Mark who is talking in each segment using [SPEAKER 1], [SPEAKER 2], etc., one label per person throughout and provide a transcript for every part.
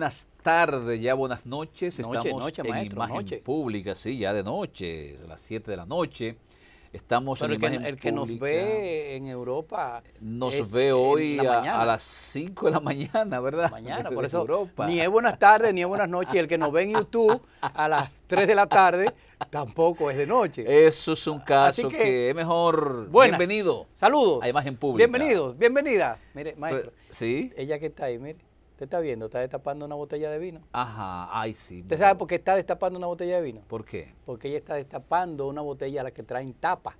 [SPEAKER 1] Buenas tardes, ya buenas noches.
[SPEAKER 2] Noche,
[SPEAKER 1] Estamos
[SPEAKER 2] noche,
[SPEAKER 1] en
[SPEAKER 2] maestro,
[SPEAKER 1] imagen
[SPEAKER 2] noche.
[SPEAKER 1] pública, sí, ya de noche, a las 7 de la noche. Estamos
[SPEAKER 2] Pero
[SPEAKER 1] en
[SPEAKER 2] el que,
[SPEAKER 1] imagen
[SPEAKER 2] el que nos ve en Europa
[SPEAKER 1] Nos ve hoy
[SPEAKER 2] la
[SPEAKER 1] a, las 5 de la mañana, ¿verdad?
[SPEAKER 2] mañana, por eso
[SPEAKER 1] Europa.
[SPEAKER 2] ni es buenas tardes ni es buenas noches. Y el que nos ve en YouTube a las 3 de la tarde tampoco es de noche.
[SPEAKER 1] Eso es un caso que,
[SPEAKER 2] que,
[SPEAKER 1] es mejor.
[SPEAKER 2] Buenas.
[SPEAKER 1] Bienvenido
[SPEAKER 2] Saludos.
[SPEAKER 1] a imagen pública.
[SPEAKER 2] Bienvenidos, bienvenida. Mire, maestro,
[SPEAKER 1] Pues, Sí.
[SPEAKER 2] ella que está ahí, mire, usted está viendo, está destapando una botella de vino.
[SPEAKER 1] Ajá, ay, sí.
[SPEAKER 2] ¿Usted sabe por qué está destapando una botella de vino?
[SPEAKER 1] ¿Por qué?
[SPEAKER 2] Porque ella está destapando una botella a la que traen tapa.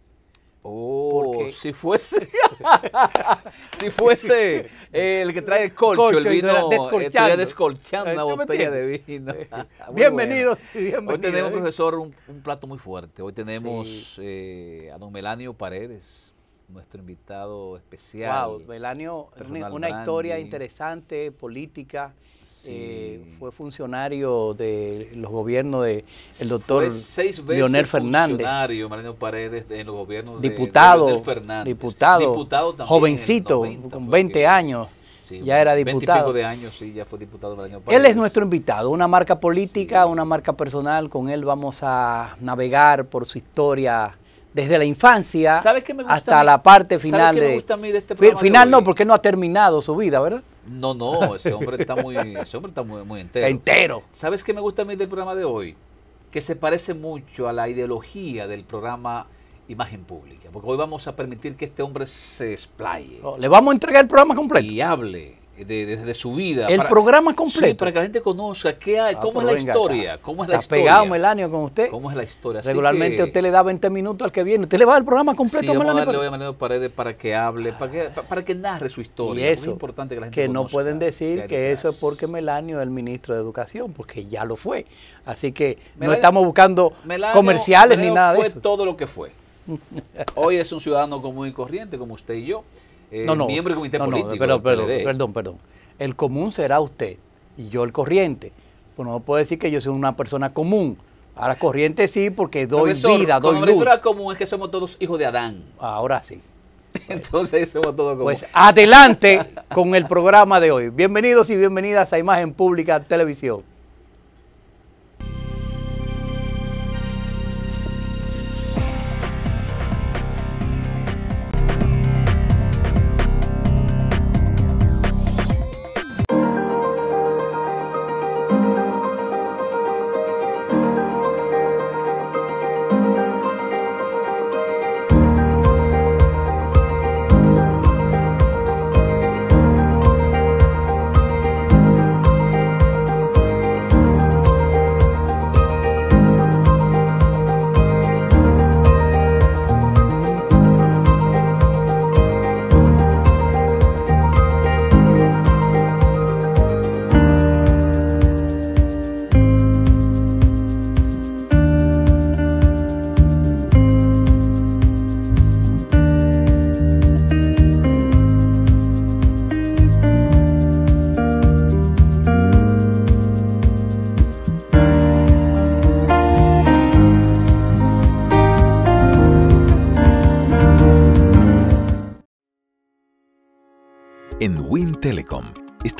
[SPEAKER 1] Oh,
[SPEAKER 2] Porque-
[SPEAKER 1] si fuese, si fuese eh, el que trae el colcho,
[SPEAKER 2] Colcho,
[SPEAKER 1] el vino,
[SPEAKER 2] la descolchando.
[SPEAKER 1] estuviera descolchando una
[SPEAKER 2] ¿Tú me
[SPEAKER 1] botella de vino.
[SPEAKER 2] Bienvenidos
[SPEAKER 1] bueno.
[SPEAKER 2] bienvenidas.
[SPEAKER 1] Hoy tenemos,
[SPEAKER 2] ¿eh?
[SPEAKER 1] profesor, un, un plato muy fuerte. Hoy tenemos
[SPEAKER 2] Sí.
[SPEAKER 1] eh, a don Melanio Paredes, nuestro invitado especial.
[SPEAKER 2] Wow, Belanio, una, una historia interesante, política.
[SPEAKER 1] Sí.
[SPEAKER 2] eh, fue funcionario de los gobiernos del
[SPEAKER 1] Fue
[SPEAKER 2] doctor
[SPEAKER 1] seis veces
[SPEAKER 2] Leonel Fernández.
[SPEAKER 1] funcionario, Melanio Paredes, en los gobiernos de- de
[SPEAKER 2] Diputado,
[SPEAKER 1] Leonel Fernández.
[SPEAKER 2] diputado,
[SPEAKER 1] Diputado también
[SPEAKER 2] jovencito,
[SPEAKER 1] 90
[SPEAKER 2] con
[SPEAKER 1] fue
[SPEAKER 2] 20
[SPEAKER 1] que-
[SPEAKER 2] años,
[SPEAKER 1] Sí,
[SPEAKER 2] ya era
[SPEAKER 1] 20 y
[SPEAKER 2] diputado.
[SPEAKER 1] de años, sí, ya fue diputado del año
[SPEAKER 2] Él es nuestro invitado, una marca política,
[SPEAKER 1] Sí.
[SPEAKER 2] una marca personal. Con él vamos a navegar por su historia desde la infancia
[SPEAKER 1] ¿Sabes qué me gusta a
[SPEAKER 2] hasta la parte
[SPEAKER 1] ¿Sabes
[SPEAKER 2] final
[SPEAKER 1] qué me gusta a mí de este programa
[SPEAKER 2] final no, porque no ha terminado su vida, ¿verdad?
[SPEAKER 1] No, no, ese hombre está muy, ese hombre está muy, muy entero.
[SPEAKER 2] Entero.
[SPEAKER 1] ¿Sabes qué me gusta a mí del programa de hoy? Que se parece mucho a la ideología del programa Imagen Pública. Porque hoy vamos a permitir que este hombre se explaye
[SPEAKER 2] Le vamos a entregar el programa completo.
[SPEAKER 1] y hable de, de- de su vida.
[SPEAKER 2] El programa
[SPEAKER 1] Sí,
[SPEAKER 2] completo.
[SPEAKER 1] para que la gente conozca qué hay,
[SPEAKER 2] Ah,
[SPEAKER 1] cómo es la historia, cómo es la
[SPEAKER 2] Está
[SPEAKER 1] historia.
[SPEAKER 2] pegado Melanio con usted.
[SPEAKER 1] ¿Cómo es la historia?
[SPEAKER 2] Regularmente
[SPEAKER 1] que-
[SPEAKER 2] usted le da 20 minutos al que viene. Usted le va el programa
[SPEAKER 1] Sí,
[SPEAKER 2] completo a
[SPEAKER 1] vamos a
[SPEAKER 2] Melanio.
[SPEAKER 1] darle
[SPEAKER 2] Pérez?
[SPEAKER 1] a Melanio Paredes para que hable, para que, pa- para que narre su historia.
[SPEAKER 2] Y eso,
[SPEAKER 1] es importante que la gente
[SPEAKER 2] que no pueden decir que eso es porque Melanio es el ministro de Educación, porque ya lo fue. Así que no
[SPEAKER 1] Melanio-
[SPEAKER 2] estamos buscando
[SPEAKER 1] Melanio-
[SPEAKER 2] comerciales
[SPEAKER 1] Melanio
[SPEAKER 2] ni nada de
[SPEAKER 1] fue
[SPEAKER 2] eso.
[SPEAKER 1] todo lo que fue. Hoy es un ciudadano común y corriente, como usted y yo. Eh,
[SPEAKER 2] No, no,
[SPEAKER 1] miembro del comité
[SPEAKER 2] no,
[SPEAKER 1] político.
[SPEAKER 2] perdón,
[SPEAKER 1] del
[SPEAKER 2] perdón, perdón, perdón. El común será usted y yo el corriente. Pues no puedo decir que yo soy una persona común. Ahora corriente sí, porque doy
[SPEAKER 1] Profesor,
[SPEAKER 2] vida, doy luz.
[SPEAKER 1] refiero a común es que somos todos hijos de Adán.
[SPEAKER 2] Ahora sí.
[SPEAKER 1] Entonces somos todos como.
[SPEAKER 2] Pues adelante con el programa de hoy. Bienvenidos y bienvenidas a Imagen Pública Televisión.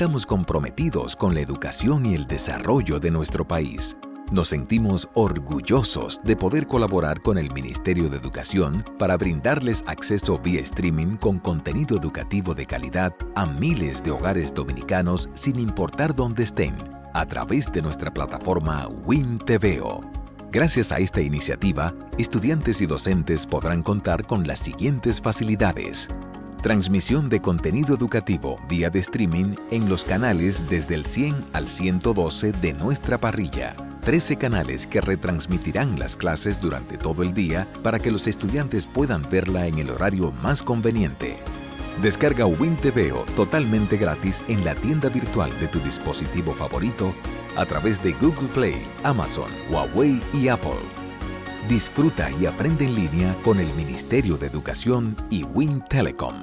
[SPEAKER 3] Estamos comprometidos con la educación y el desarrollo de nuestro país. Nos sentimos orgullosos de poder colaborar con el Ministerio de Educación para brindarles acceso vía streaming con contenido educativo de calidad a miles de hogares dominicanos sin importar dónde estén, a través de nuestra plataforma WinTVO. Gracias a esta iniciativa, estudiantes y docentes podrán contar con las siguientes facilidades. Transmisión de contenido educativo vía de streaming en los canales desde el 100 al 112 de nuestra parrilla. 13 canales que retransmitirán las clases durante todo el día para que los estudiantes puedan verla en el horario más conveniente. Descarga WinTVO totalmente gratis en la tienda virtual de tu dispositivo favorito a través de Google Play, Amazon, Huawei y Apple. Disfruta y aprende en línea con el Ministerio de Educación y Win Telecom.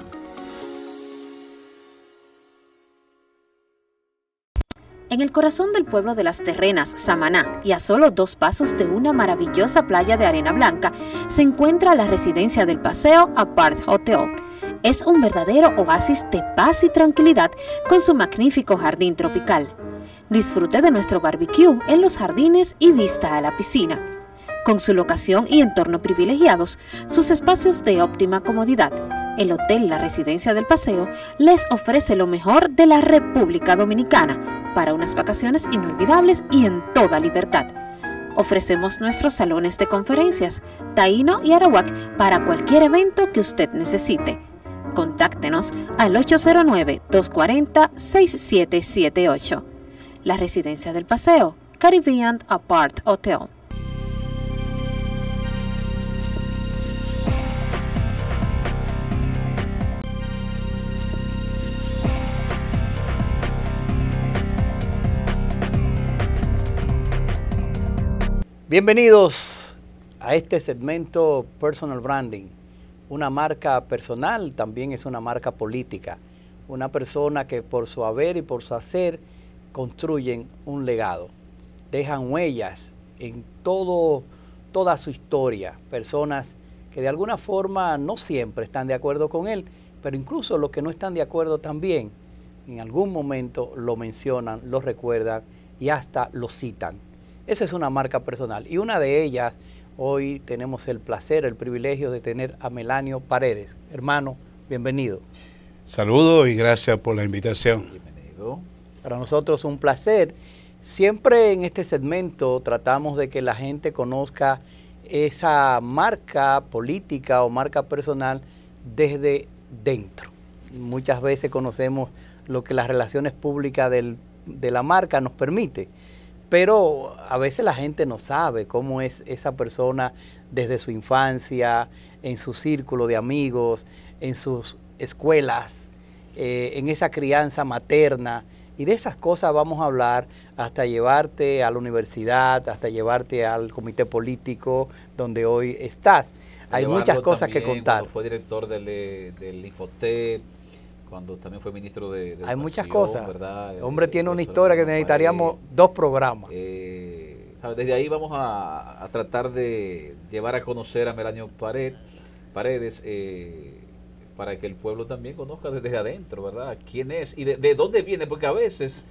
[SPEAKER 4] En el corazón del pueblo de las Terrenas, Samaná, y a solo dos pasos de una maravillosa playa de arena blanca, se encuentra la residencia del Paseo Apart Hotel. es un verdadero oasis de paz y tranquilidad con su magnífico jardín tropical. Disfrute de nuestro barbecue en los jardines y vista a la piscina. Con su locación y entorno privilegiados, sus espacios de óptima comodidad, el Hotel La Residencia del Paseo les ofrece lo mejor de la República Dominicana para unas vacaciones inolvidables y en toda libertad. Ofrecemos nuestros salones de conferencias, Taíno y Arawak para cualquier evento que usted necesite. Contáctenos al 809-240-6778. La Residencia del Paseo, Caribbean Apart Hotel.
[SPEAKER 2] Bienvenidos a este segmento Personal Branding. Una marca personal también es una marca política. Una persona que por su haber y por su hacer construyen un legado. Dejan huellas en todo, toda su historia. Personas que de alguna forma no siempre están de acuerdo con él, pero incluso los que no están de acuerdo también, en algún momento lo mencionan, lo recuerdan y hasta lo citan. Esa es una marca personal. Y una de ellas, hoy tenemos el placer, el privilegio de tener a Melanio Paredes. Hermano, bienvenido.
[SPEAKER 5] Saludos y gracias por la invitación.
[SPEAKER 1] Bienvenido.
[SPEAKER 2] Para nosotros un placer. Siempre en este segmento tratamos de que la gente conozca esa marca política o marca personal desde dentro. Muchas veces conocemos lo que las relaciones públicas del, de la marca nos permite pero a veces la gente no sabe cómo es esa persona desde su infancia, en su círculo de amigos, en sus escuelas, eh, en esa crianza materna. Y de esas cosas vamos a hablar hasta llevarte a la universidad, hasta llevarte al comité político donde hoy estás. Hay muchas cosas que contar.
[SPEAKER 1] Fue director del, del Infotep, cuando también fue ministro de,
[SPEAKER 2] Hay muchas cosas. El hombre tiene una historia que necesitaríamos dos programas.
[SPEAKER 1] Eh, Desde ahí vamos a, tratar de llevar a conocer a Melanio Pared, Paredes eh, para que el pueblo también conozca desde adentro, ¿verdad? ¿Quién es y de, dónde viene? Porque a veces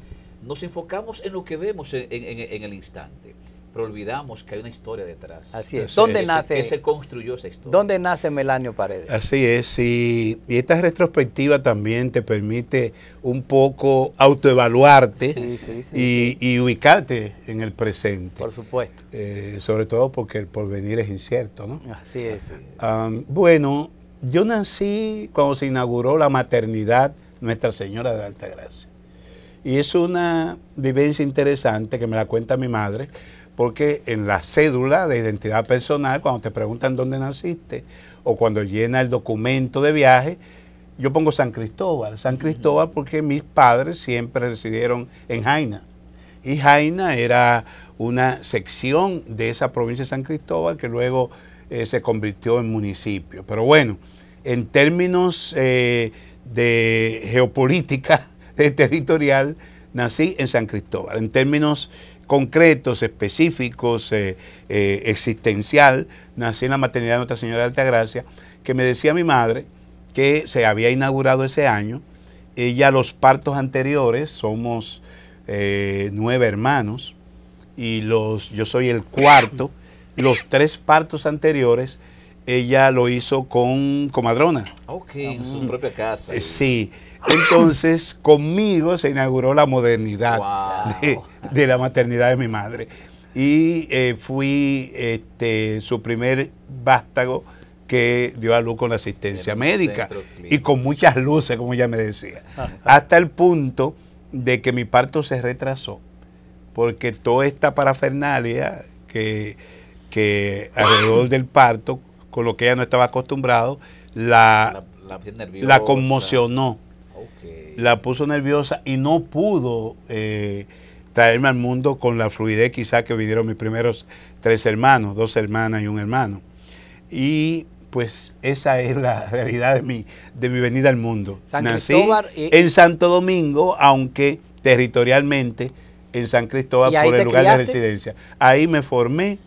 [SPEAKER 1] nos enfocamos en lo que vemos en el instante pero olvidamos que hay una historia detrás.
[SPEAKER 2] Así es. ¿Dónde nace?
[SPEAKER 1] Que se construyó esa historia.
[SPEAKER 2] ¿Dónde nace Melanio Paredes?
[SPEAKER 5] Así es, y, esta retrospectiva también te permite un poco autoevaluarte y, ubicarte en el presente.
[SPEAKER 2] Por supuesto.
[SPEAKER 5] Eh, sobre todo porque el porvenir es incierto, ¿no?
[SPEAKER 2] Así es.
[SPEAKER 5] bueno, yo nací cuando se inauguró la maternidad Nuestra Señora de Alta Gracia. Y es una vivencia interesante que me la cuenta mi madre, porque en la cédula de identidad personal, cuando te preguntan dónde naciste o cuando llena el documento de viaje, yo pongo San Cristóbal. San Cristóbal porque mis padres siempre residieron en Jaina. Y Jaina era una sección de esa provincia de San Cristóbal que luego eh, se convirtió en municipio. Pero bueno, en términos eh, de geopolítica territorial, nací en San Cristóbal. En términos concretos, específicos, eh, eh, existencial, nací en la maternidad de Nuestra Señora de Altagracia, que me decía mi madre que se había inaugurado ese año. Ella, los partos anteriores, somos eh, nueve hermanos, y los, yo soy el cuarto. Los tres partos anteriores, ella lo hizo con comadrona.
[SPEAKER 1] Ok, en su propia casa.
[SPEAKER 5] sí. Entonces, conmigo se inauguró la modernidad de, la maternidad de mi madre. Y eh, fui este, su primer vástago que dio a luz con la asistencia médica y con muchas luces, como ella me decía. Hasta el punto de que mi parto se retrasó, porque toda esta parafernalia que, que alrededor del parto, con lo que ella no estaba acostumbrado, la, la conmocionó la puso nerviosa y no pudo eh, traerme al mundo con la fluidez quizá que vinieron mis primeros tres hermanos, dos hermanas y un hermano. Y pues esa es la realidad de mi, de mi venida al mundo. Nací en Santo Domingo, aunque territorialmente en San Cristóbal por el lugar de residencia. Ahí me formé,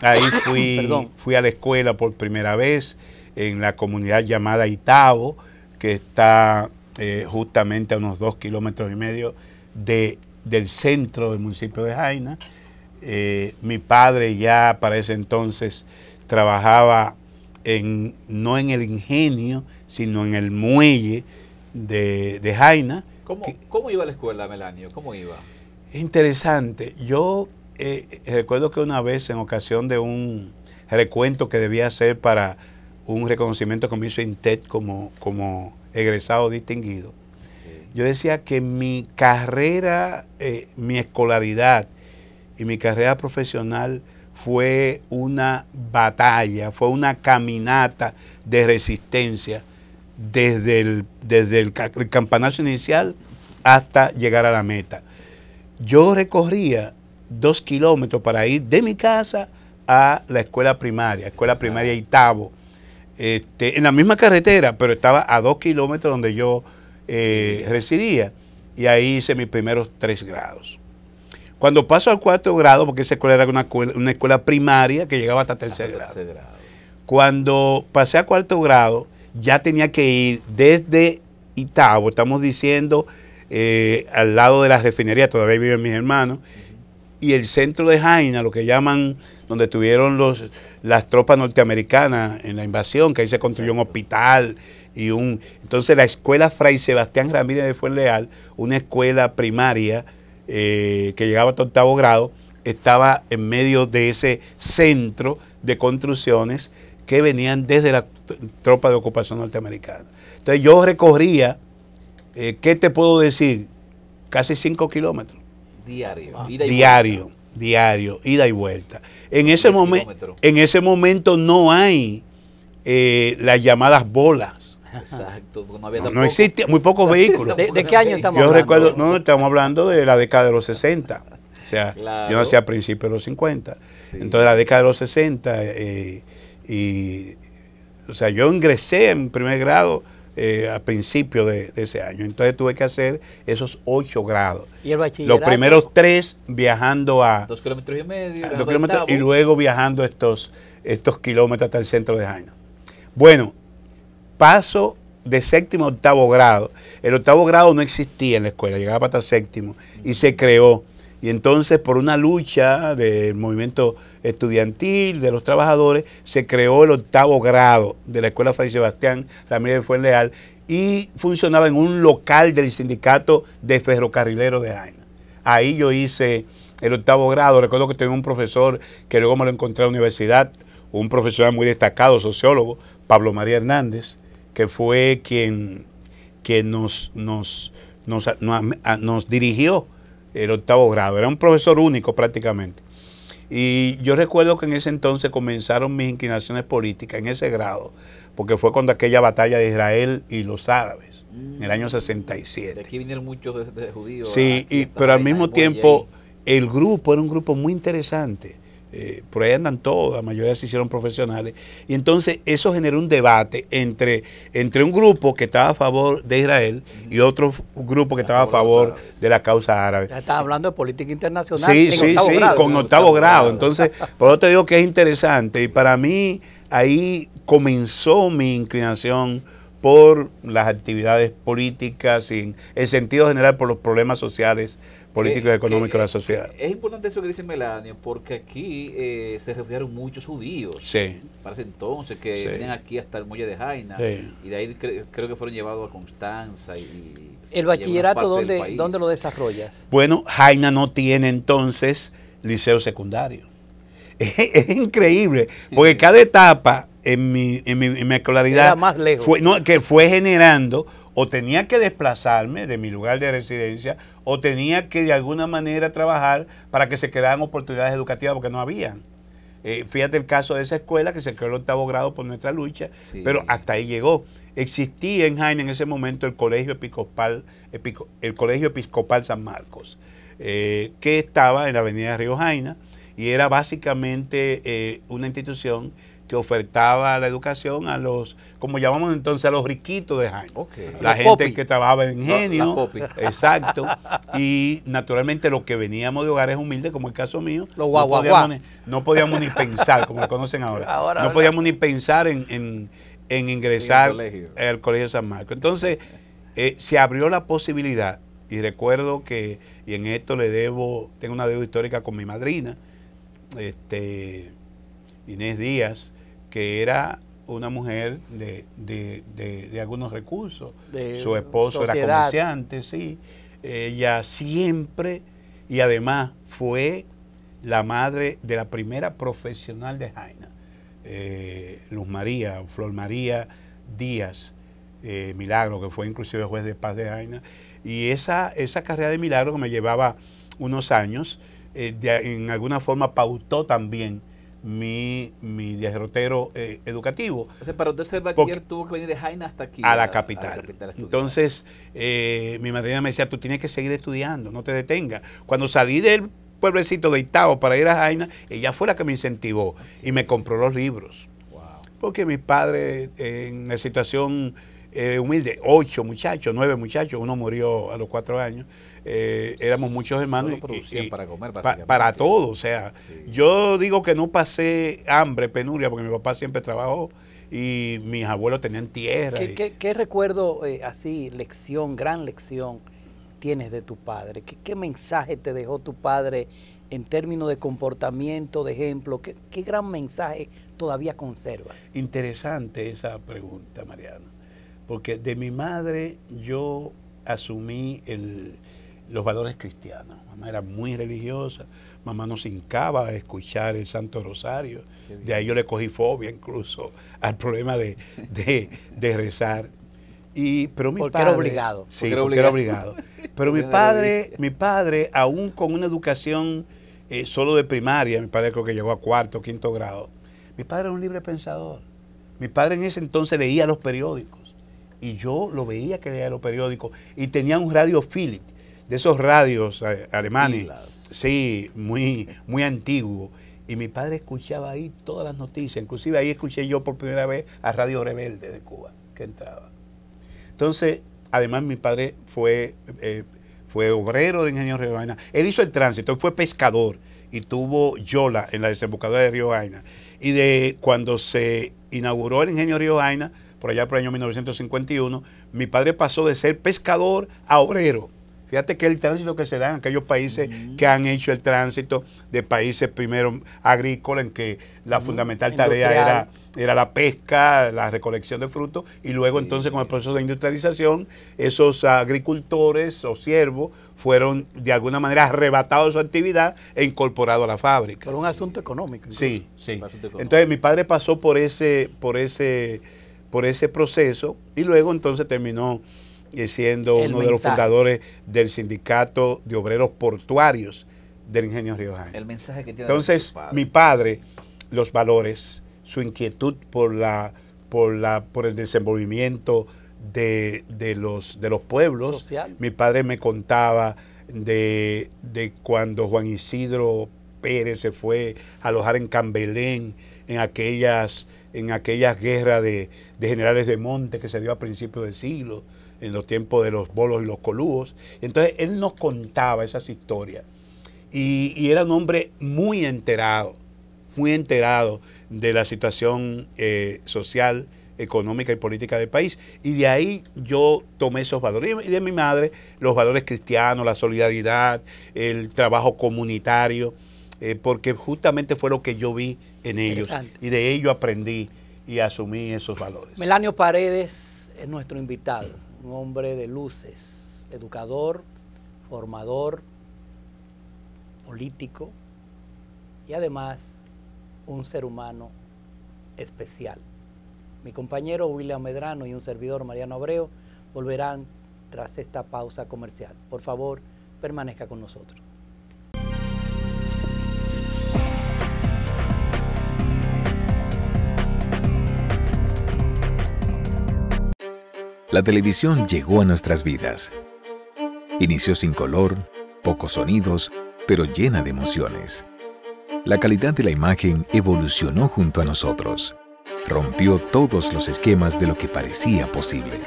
[SPEAKER 5] ahí fui, fui a la escuela por primera vez, en la comunidad llamada Itabo, que está eh, justamente a unos dos kilómetros y medio de, del centro del municipio de Jaina. Eh, mi padre ya para ese entonces trabajaba en, no en el ingenio, sino en el muelle de, de Jaina.
[SPEAKER 1] ¿Cómo, ¿Cómo, iba la escuela, Melanio? ¿Cómo iba?
[SPEAKER 5] Es interesante. Yo eh, recuerdo que una vez, en ocasión de un recuento que debía hacer para un reconocimiento que me hizo INTET como, como egresado distinguido, yo decía que mi carrera, eh, mi escolaridad y mi carrera profesional fue una batalla, fue una caminata de resistencia desde el, desde el, campanazo inicial hasta llegar a la meta. Yo recorría dos kilómetros para ir de mi casa a la escuela primaria, escuela primaria Itabo, este, en la misma carretera, pero estaba a dos kilómetros donde yo eh, residía y ahí hice mis primeros tres grados. Cuando paso al cuarto grado, porque esa escuela era una, una escuela primaria que llegaba hasta tercer, grado. Cuando pasé a cuarto grado, ya tenía que ir desde Itabo, estamos diciendo, eh, al lado de la refinería, todavía viven mis hermanos, y el centro de Jaina, lo que llaman, donde tuvieron los, las tropas norteamericanas en la invasión, que ahí se construyó un hospital y un... Entonces la escuela Fray Sebastián Ramírez de Fuenleal, una escuela primaria eh, que llegaba hasta octavo grado, estaba en medio de ese centro de construcciones que venían desde la tropa de ocupación norteamericana. Entonces yo recorría, eh, ¿qué te puedo decir? Casi cinco kilómetros
[SPEAKER 1] Diario.
[SPEAKER 5] Ah. diario, diario, ida y vuelta. En ese, momento, en ese momento no hay eh, las llamadas bolas.
[SPEAKER 1] Exacto,
[SPEAKER 5] no, había no, existe, muy pocos vehículos.
[SPEAKER 2] ¿De, qué año estamos
[SPEAKER 5] hablando? Yo recuerdo, no, estamos hablando de la década de los 60. O sea, yo nací a principios de los 50. Entonces, la década de los 60, eh, y, o sea, yo ingresé en primer grado eh, a principio de, ese año. Entonces tuve que hacer esos ocho grados.
[SPEAKER 2] ¿Y el
[SPEAKER 5] Los primeros tres viajando a...
[SPEAKER 1] Dos kilómetros y medio.
[SPEAKER 5] dos kilómetros, y luego viajando estos, estos kilómetros hasta el centro de Jaina. Bueno, paso de séptimo a octavo grado. El octavo grado no existía en la escuela, llegaba hasta séptimo y se creó. Y entonces por una lucha del movimiento estudiantil, de los trabajadores, se creó el octavo grado de la Escuela Fray Sebastián Ramírez Fuenleal y funcionaba en un local del sindicato de ferrocarrileros de Jaina. Ahí yo hice el octavo grado, recuerdo que tenía un profesor que luego me lo encontré en la universidad, un profesor muy destacado, sociólogo, Pablo María Hernández, que fue quien, nos, nos, nos dirigió el octavo grado. Era un profesor único prácticamente. Y yo recuerdo que en ese entonces comenzaron mis inclinaciones políticas en ese grado, porque fue cuando aquella batalla de Israel y los árabes, en el año 67. De
[SPEAKER 1] aquí vinieron muchos judíos.
[SPEAKER 5] Sí, y, pero al mismo tiempo el grupo era un grupo muy interesante eh, por ahí andan todos, la mayoría se hicieron profesionales. Y entonces eso generó un debate entre, entre un grupo que estaba a favor de Israel y otro grupo que estaba a favor de la causa árabe.
[SPEAKER 2] Ya estás hablando de política internacional.
[SPEAKER 5] Sí, sí, sí, con octavo grado. Entonces, por eso te digo que es interesante. Y para mí ahí comenzó mi inclinación por las actividades políticas y en el sentido general por los problemas sociales político y económico de la sociedad.
[SPEAKER 1] Es importante eso que dice Melanio, porque aquí eh, se refugiaron muchos judíos.
[SPEAKER 5] Sí.
[SPEAKER 1] Para ese entonces, que venían aquí hasta el muelle de Jaina. Y de ahí creo que fueron llevados a Constanza. y
[SPEAKER 2] ¿El bachillerato dónde, dónde lo desarrollas?
[SPEAKER 5] Bueno, Jaina no tiene entonces liceo secundario. Es, increíble, porque cada etapa en mi, en mi, en mi escolaridad
[SPEAKER 2] más lejos.
[SPEAKER 5] Fue, no, que fue generando o tenía que desplazarme de mi lugar de residencia o tenía que de alguna manera trabajar para que se crearan oportunidades educativas porque no habían. Eh, fíjate el caso de esa escuela que se creó el octavo grado por nuestra lucha, pero hasta ahí llegó. Existía en Jaina en ese momento el Colegio Episcopal, el Colegio Episcopal San Marcos, eh, que estaba en la avenida Río Jaina y era básicamente eh, una institución que ofertaba la educación a los, como llamamos entonces, a los riquitos de Jaime. La gente que trabajaba en ingenio. exacto. Y naturalmente los que veníamos de hogares humildes, como el caso mío,
[SPEAKER 2] no,
[SPEAKER 5] podíamos ni, no, podíamos ni, pensar, como lo conocen ahora. no podíamos ni pensar en, en ingresar
[SPEAKER 1] En el colegio.
[SPEAKER 5] al Colegio San Marcos. Entonces, eh, se abrió la posibilidad, y recuerdo que, y en esto le debo, tengo una deuda histórica con mi madrina, este, Inés Díaz, que era una mujer de, de- de- de algunos recursos. Su esposo era comerciante, sí. Ella siempre, y además fue la madre de la primera profesional de Jaina, eh, Luz María, Flor María Díaz eh, Milagro, que fue inclusive juez de paz de Jaina. Y esa, esa carrera de Milagro que me llevaba unos años, eh, de- en alguna forma pautó también mi, mi derrotero eh, educativo
[SPEAKER 1] O sea, para usted ser bachiller tuvo que venir de Jaina hasta aquí.
[SPEAKER 5] a la capital. Entonces, eh, mi madrina me decía, tú tienes que seguir estudiando, no te detengas. Cuando salí del pueblecito de Itao para ir a Jaina, ella fue la que me incentivó y me compró los libros.
[SPEAKER 1] Wow.
[SPEAKER 5] Porque mi padre, eh, en la situación eh, humilde, ocho muchachos, nueve muchachos, uno murió a los cuatro años, eh, éramos muchos hermanos.
[SPEAKER 1] Producían para comer,
[SPEAKER 5] pa- para todo, o sea,
[SPEAKER 1] Sí.
[SPEAKER 5] yo digo que no pasé hambre, penuria, porque mi papá siempre trabajó y mis abuelos tenían tierra.
[SPEAKER 2] ¿Qué,
[SPEAKER 5] y-
[SPEAKER 2] qué- qué recuerdo eh, así, lección, gran lección tienes de tu padre? ¿Qué, qué mensaje te dejó tu padre en términos de comportamiento, de ejemplo? ¿Qué, qué gran mensaje todavía conservas?
[SPEAKER 5] Interesante esa pregunta, Mariano, porque de mi madre yo asumí el- los valores cristianos. Mamá era muy religiosa, mamá nos hincaba a escuchar el Santo Rosario, de ahí yo le cogí fobia incluso al problema de, de- de rezar. Y, pero mi
[SPEAKER 2] Porque
[SPEAKER 5] padre,
[SPEAKER 2] era obligado.
[SPEAKER 5] Sí,
[SPEAKER 1] Porque era
[SPEAKER 5] porque era obligado. Pero mi padre, mi padre, aún con una educación eh, solo de primaria, mi padre creo que llegó a cuarto, quinto grado, mi padre era un libre pensador. Mi padre en ese entonces leía los periódicos y yo lo veía que leía los periódicos y tenía un radio Philips, de esos radios eh, alemanes,
[SPEAKER 1] Pilas.
[SPEAKER 5] sí, muy, muy antiguo. Y mi padre escuchaba ahí todas las noticias, inclusive ahí escuché yo por primera vez a Radio Rebelde de Cuba, que entraba. Entonces, además mi padre fue, eh, fue obrero de Ingenio Río Jaina. Él hizo el tránsito, él fue pescador y tuvo yola en la desembocadura de Río Jaina. Y de cuando se inauguró el Ingenio Río Jaina, por allá por el año 1951, mi padre pasó de ser pescador a obrero. Fíjate que el tránsito que se da en aquellos países que han hecho el tránsito de países primero agrícolas, en que la fundamental tarea era era la pesca, la recolección de frutos, y luego
[SPEAKER 1] Sí.
[SPEAKER 5] entonces con el proceso de industrialización, esos agricultores o siervos fueron de alguna manera arrebatados de su actividad e incorporados a la fábrica.
[SPEAKER 2] Por un asunto económico. incluso.
[SPEAKER 5] Sí, sí.
[SPEAKER 1] Económico.
[SPEAKER 5] Entonces mi padre pasó por ese, por ese, por ese proceso y luego entonces terminó siendo
[SPEAKER 2] El
[SPEAKER 5] uno de los fundadores del sindicato de obreros portuarios del Ingenio Río Jaime.
[SPEAKER 1] El mensaje que tiene
[SPEAKER 5] Entonces,
[SPEAKER 1] padre.
[SPEAKER 5] mi padre, los valores, su inquietud por la, por la, por el desenvolvimiento de, de los, de los pueblos.
[SPEAKER 2] Social.
[SPEAKER 5] Mi padre me contaba de, de cuando Juan Isidro Pérez se fue a alojar en Cambelén, en aquellas, en aquellas guerras de, de generales de monte que se dio a principios del siglo, en los tiempos de los bolos y los colúos. Entonces, él nos contaba esas historias y, y era un hombre muy enterado, muy enterado de la situación eh, social, económica y política del país. Y de ahí yo tomé esos valores. Y de mi madre, los valores cristianos, la solidaridad, el trabajo comunitario, eh, porque justamente fue lo que yo vi en ellos. Y de ello aprendí y asumí esos valores.
[SPEAKER 2] Melanio Paredes es nuestro invitado, un hombre de luces, educador, formador, político y además un ser humano especial. Mi compañero William Medrano y un servidor Mariano Abreu volverán tras esta pausa comercial. Por favor, permanezca con nosotros.
[SPEAKER 3] La televisión llegó a nuestras vidas. Inició sin color, pocos sonidos, pero llena de emociones. La calidad de la imagen evolucionó junto a nosotros. Rompió todos los esquemas de lo que parecía posible.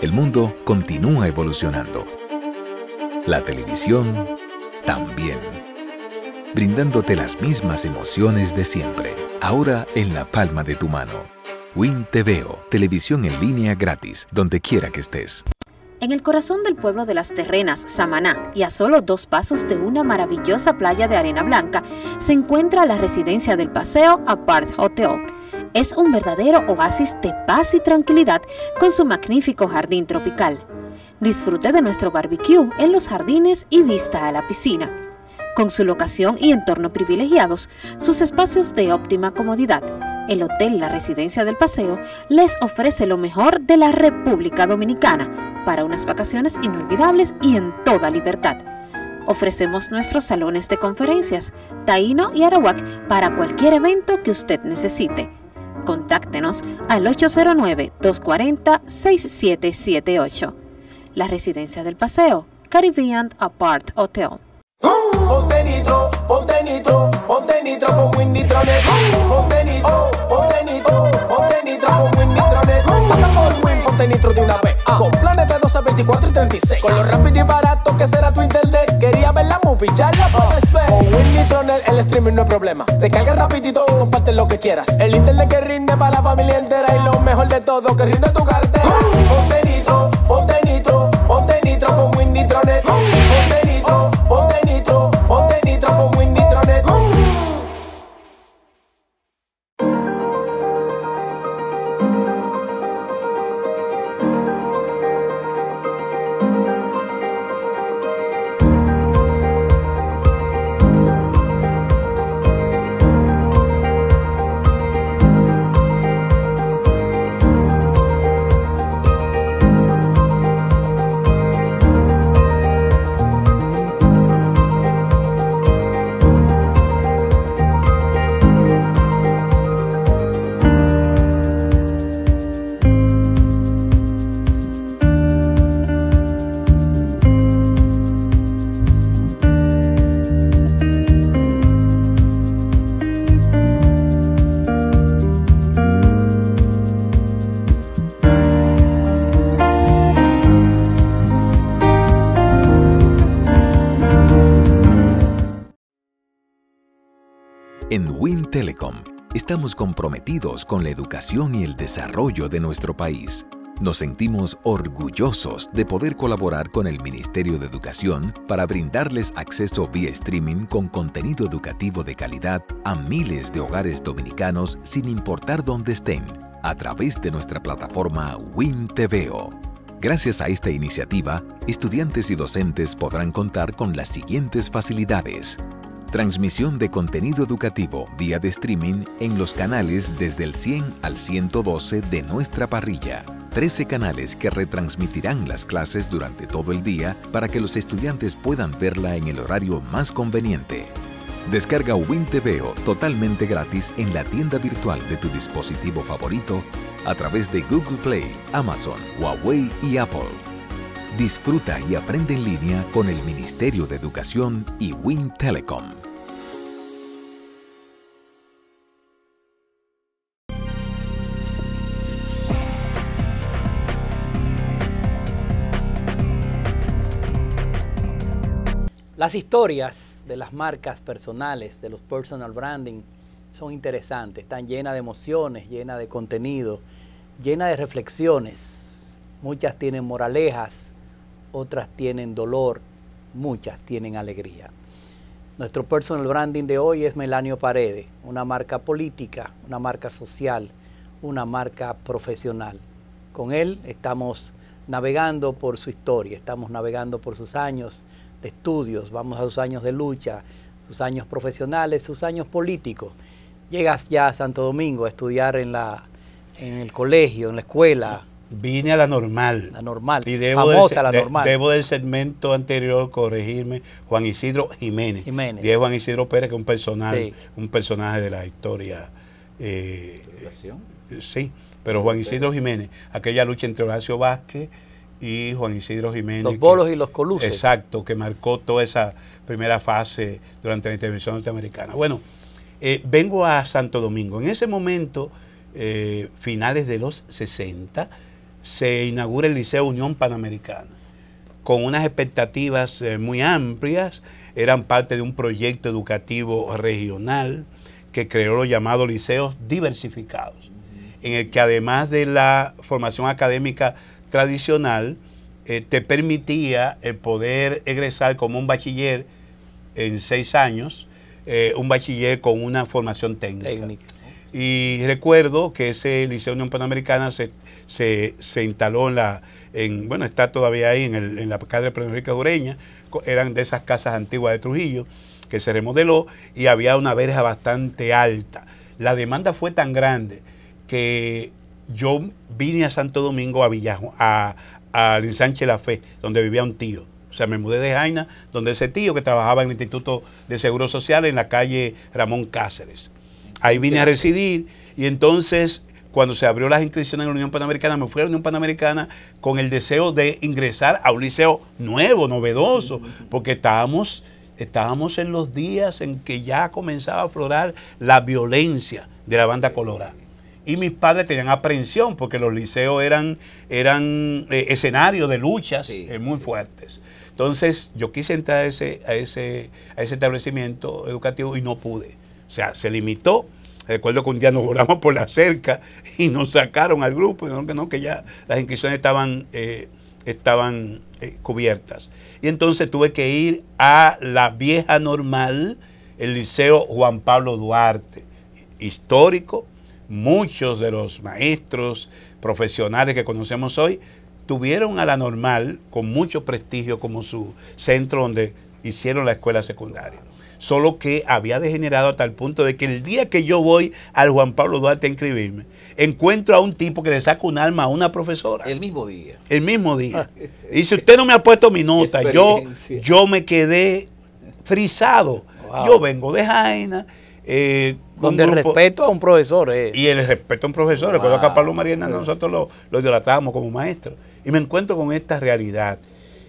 [SPEAKER 3] El mundo continúa evolucionando. La televisión también. Brindándote las mismas emociones de siempre, ahora en la palma de tu mano Win TVO, televisión en línea gratis, donde quiera que estés.
[SPEAKER 4] En el corazón del pueblo de las Terrenas, Samaná, y a solo dos pasos de una maravillosa playa de arena blanca, se encuentra la residencia del paseo Apart Hotel. Es un verdadero oasis de paz y tranquilidad con su magnífico jardín tropical. Disfrute de nuestro barbecue en los jardines y vista a la piscina. Con su locación y entorno privilegiados, sus espacios de óptima comodidad el Hotel La Residencia del Paseo les ofrece lo mejor de la República Dominicana para unas vacaciones inolvidables y en toda libertad. Ofrecemos nuestros salones de conferencias, Taíno y Arawak para cualquier evento que usted necesite. Contáctenos al 809-240-6778. La Residencia del Paseo, Caribbean Apart Hotel.
[SPEAKER 6] Con Winnie Tronel. Ponte nitro, ponte nitro, ponte nitro con Winnie Tronel. Pasa por Win, ponte nitro de una vez. Con planes de 12, 24 y 36. Con lo rápido y barato que será tu internet. Quería ver la movie, ya la puedes ver. Con Winnie Tronel el streaming no es problema. Te carga rapidito y comparte lo que quieras. El internet que rinde para la familia entera. Y lo mejor de todo, que rinde tu cartera. Ponte nitro,
[SPEAKER 3] En Win Telecom estamos comprometidos con la educación y el desarrollo de nuestro país. Nos sentimos orgullosos de poder colaborar con el Ministerio de Educación para brindarles acceso vía streaming con contenido educativo de calidad a miles de hogares dominicanos sin importar dónde estén, a través de nuestra plataforma WinTVO. Gracias a esta iniciativa, estudiantes y docentes podrán contar con las siguientes facilidades. Transmisión de contenido educativo vía de streaming en los canales desde el 100 al 112 de nuestra parrilla. 13 canales que retransmitirán las clases durante todo el día para que los estudiantes puedan verla en el horario más conveniente. Descarga WinTVO totalmente gratis en la tienda virtual de tu dispositivo favorito a través de Google Play, Amazon, Huawei y Apple. Disfruta y aprende en línea con el Ministerio de Educación y Win Telecom.
[SPEAKER 2] Las historias de las marcas personales, de los personal branding, son interesantes, están llenas de emociones, llenas de contenido, llenas de reflexiones. Muchas tienen moralejas, otras tienen dolor, muchas tienen alegría. Nuestro personal branding de hoy es Melanio Paredes, una marca política, una marca social, una marca profesional. Con él estamos navegando por su historia, estamos navegando por sus años de estudios, vamos a sus años de lucha, sus años profesionales, sus años políticos. Llegas ya a Santo Domingo a estudiar en, la, en el colegio, en la escuela,
[SPEAKER 5] Vine a la normal.
[SPEAKER 2] la normal,
[SPEAKER 5] Y debo,
[SPEAKER 2] famosa
[SPEAKER 5] del,
[SPEAKER 2] la
[SPEAKER 5] de-
[SPEAKER 2] normal.
[SPEAKER 5] debo del segmento anterior corregirme. Juan Isidro Jiménez.
[SPEAKER 2] Jiménez.
[SPEAKER 5] Y es Juan Isidro Pérez, que es un personaje,
[SPEAKER 2] Sí.
[SPEAKER 5] un personaje de la historia. eh,
[SPEAKER 1] Educación.
[SPEAKER 5] sí, pero Juan Isidro Jiménez, aquella lucha entre Horacio Vázquez y Juan Isidro Jiménez.
[SPEAKER 2] Los
[SPEAKER 5] que-
[SPEAKER 2] bolos y los coluces.
[SPEAKER 5] Exacto, que marcó toda esa primera fase durante la intervención norteamericana. Bueno, eh, vengo a Santo Domingo. En ese momento, eh, finales de los 60, se inaugura el Liceo Unión Panamericana, con unas expectativas eh, muy amplias, eran parte de un proyecto educativo regional que creó los llamados liceos diversificados. en el que además de la formación académica tradicional, eh, te permitía el poder egresar como un bachiller en seis años, eh, un bachiller con una formación técnica.
[SPEAKER 2] Técnica.
[SPEAKER 5] Y recuerdo que ese Liceo Unión Panamericana se, se, se instaló en la, en, bueno, está todavía ahí en, el, en la calle de Enrique Ureña, eran de esas casas antiguas de Trujillo, que se remodeló y había una verja bastante alta. La demanda fue tan grande que yo vine a Santo Domingo a Villajo, a, al ensanche La Fe, donde vivía un tío. O sea, me mudé de Jaina, donde ese tío que trabajaba en el Instituto de Seguro Social en la calle Ramón Cáceres. Ahí vine a residir y entonces cuando se abrió las inscripciones en la Unión Panamericana, me fui a la Unión Panamericana con el deseo de ingresar a un liceo nuevo, novedoso, porque estábamos, estábamos en los días en que ya comenzaba a aflorar la violencia de la banda colorada. Y mis padres tenían aprensión porque los liceos eran, eran eh, escenarios de luchas
[SPEAKER 1] Sí,
[SPEAKER 5] eh, muy fuertes. Entonces yo quise entrar a ese, a, ese, a ese establecimiento educativo y no pude. O sea, se limitó. Recuerdo que un día nos volamos por la cerca y nos sacaron al grupo y dijeron que no, que ya las inscripciones estaban, eh, estaban cubiertas. Y entonces tuve que ir a la vieja normal, el Liceo Juan Pablo Duarte, histórico. Muchos de los maestros profesionales que conocemos hoy tuvieron a la normal con mucho prestigio como su centro donde hicieron la escuela secundaria. Solo que había degenerado hasta el punto de que el día que yo voy al Juan Pablo Duarte a inscribirme, encuentro a un tipo que le saca un alma a una profesora.
[SPEAKER 1] El mismo día.
[SPEAKER 5] El mismo día. Y si usted no me ha puesto mi nota, yo, yo me quedé frisado.
[SPEAKER 2] Wow.
[SPEAKER 5] Yo vengo de Jaina. eh,
[SPEAKER 2] Donde el
[SPEAKER 5] grupo-
[SPEAKER 2] respeto a un profesor es.
[SPEAKER 5] y el respeto a un profesor. Recuerdo que a
[SPEAKER 1] Wow.
[SPEAKER 5] Pablo Mariana nosotros lo, lo idolatrábamos como maestro. Y me encuentro con esta realidad.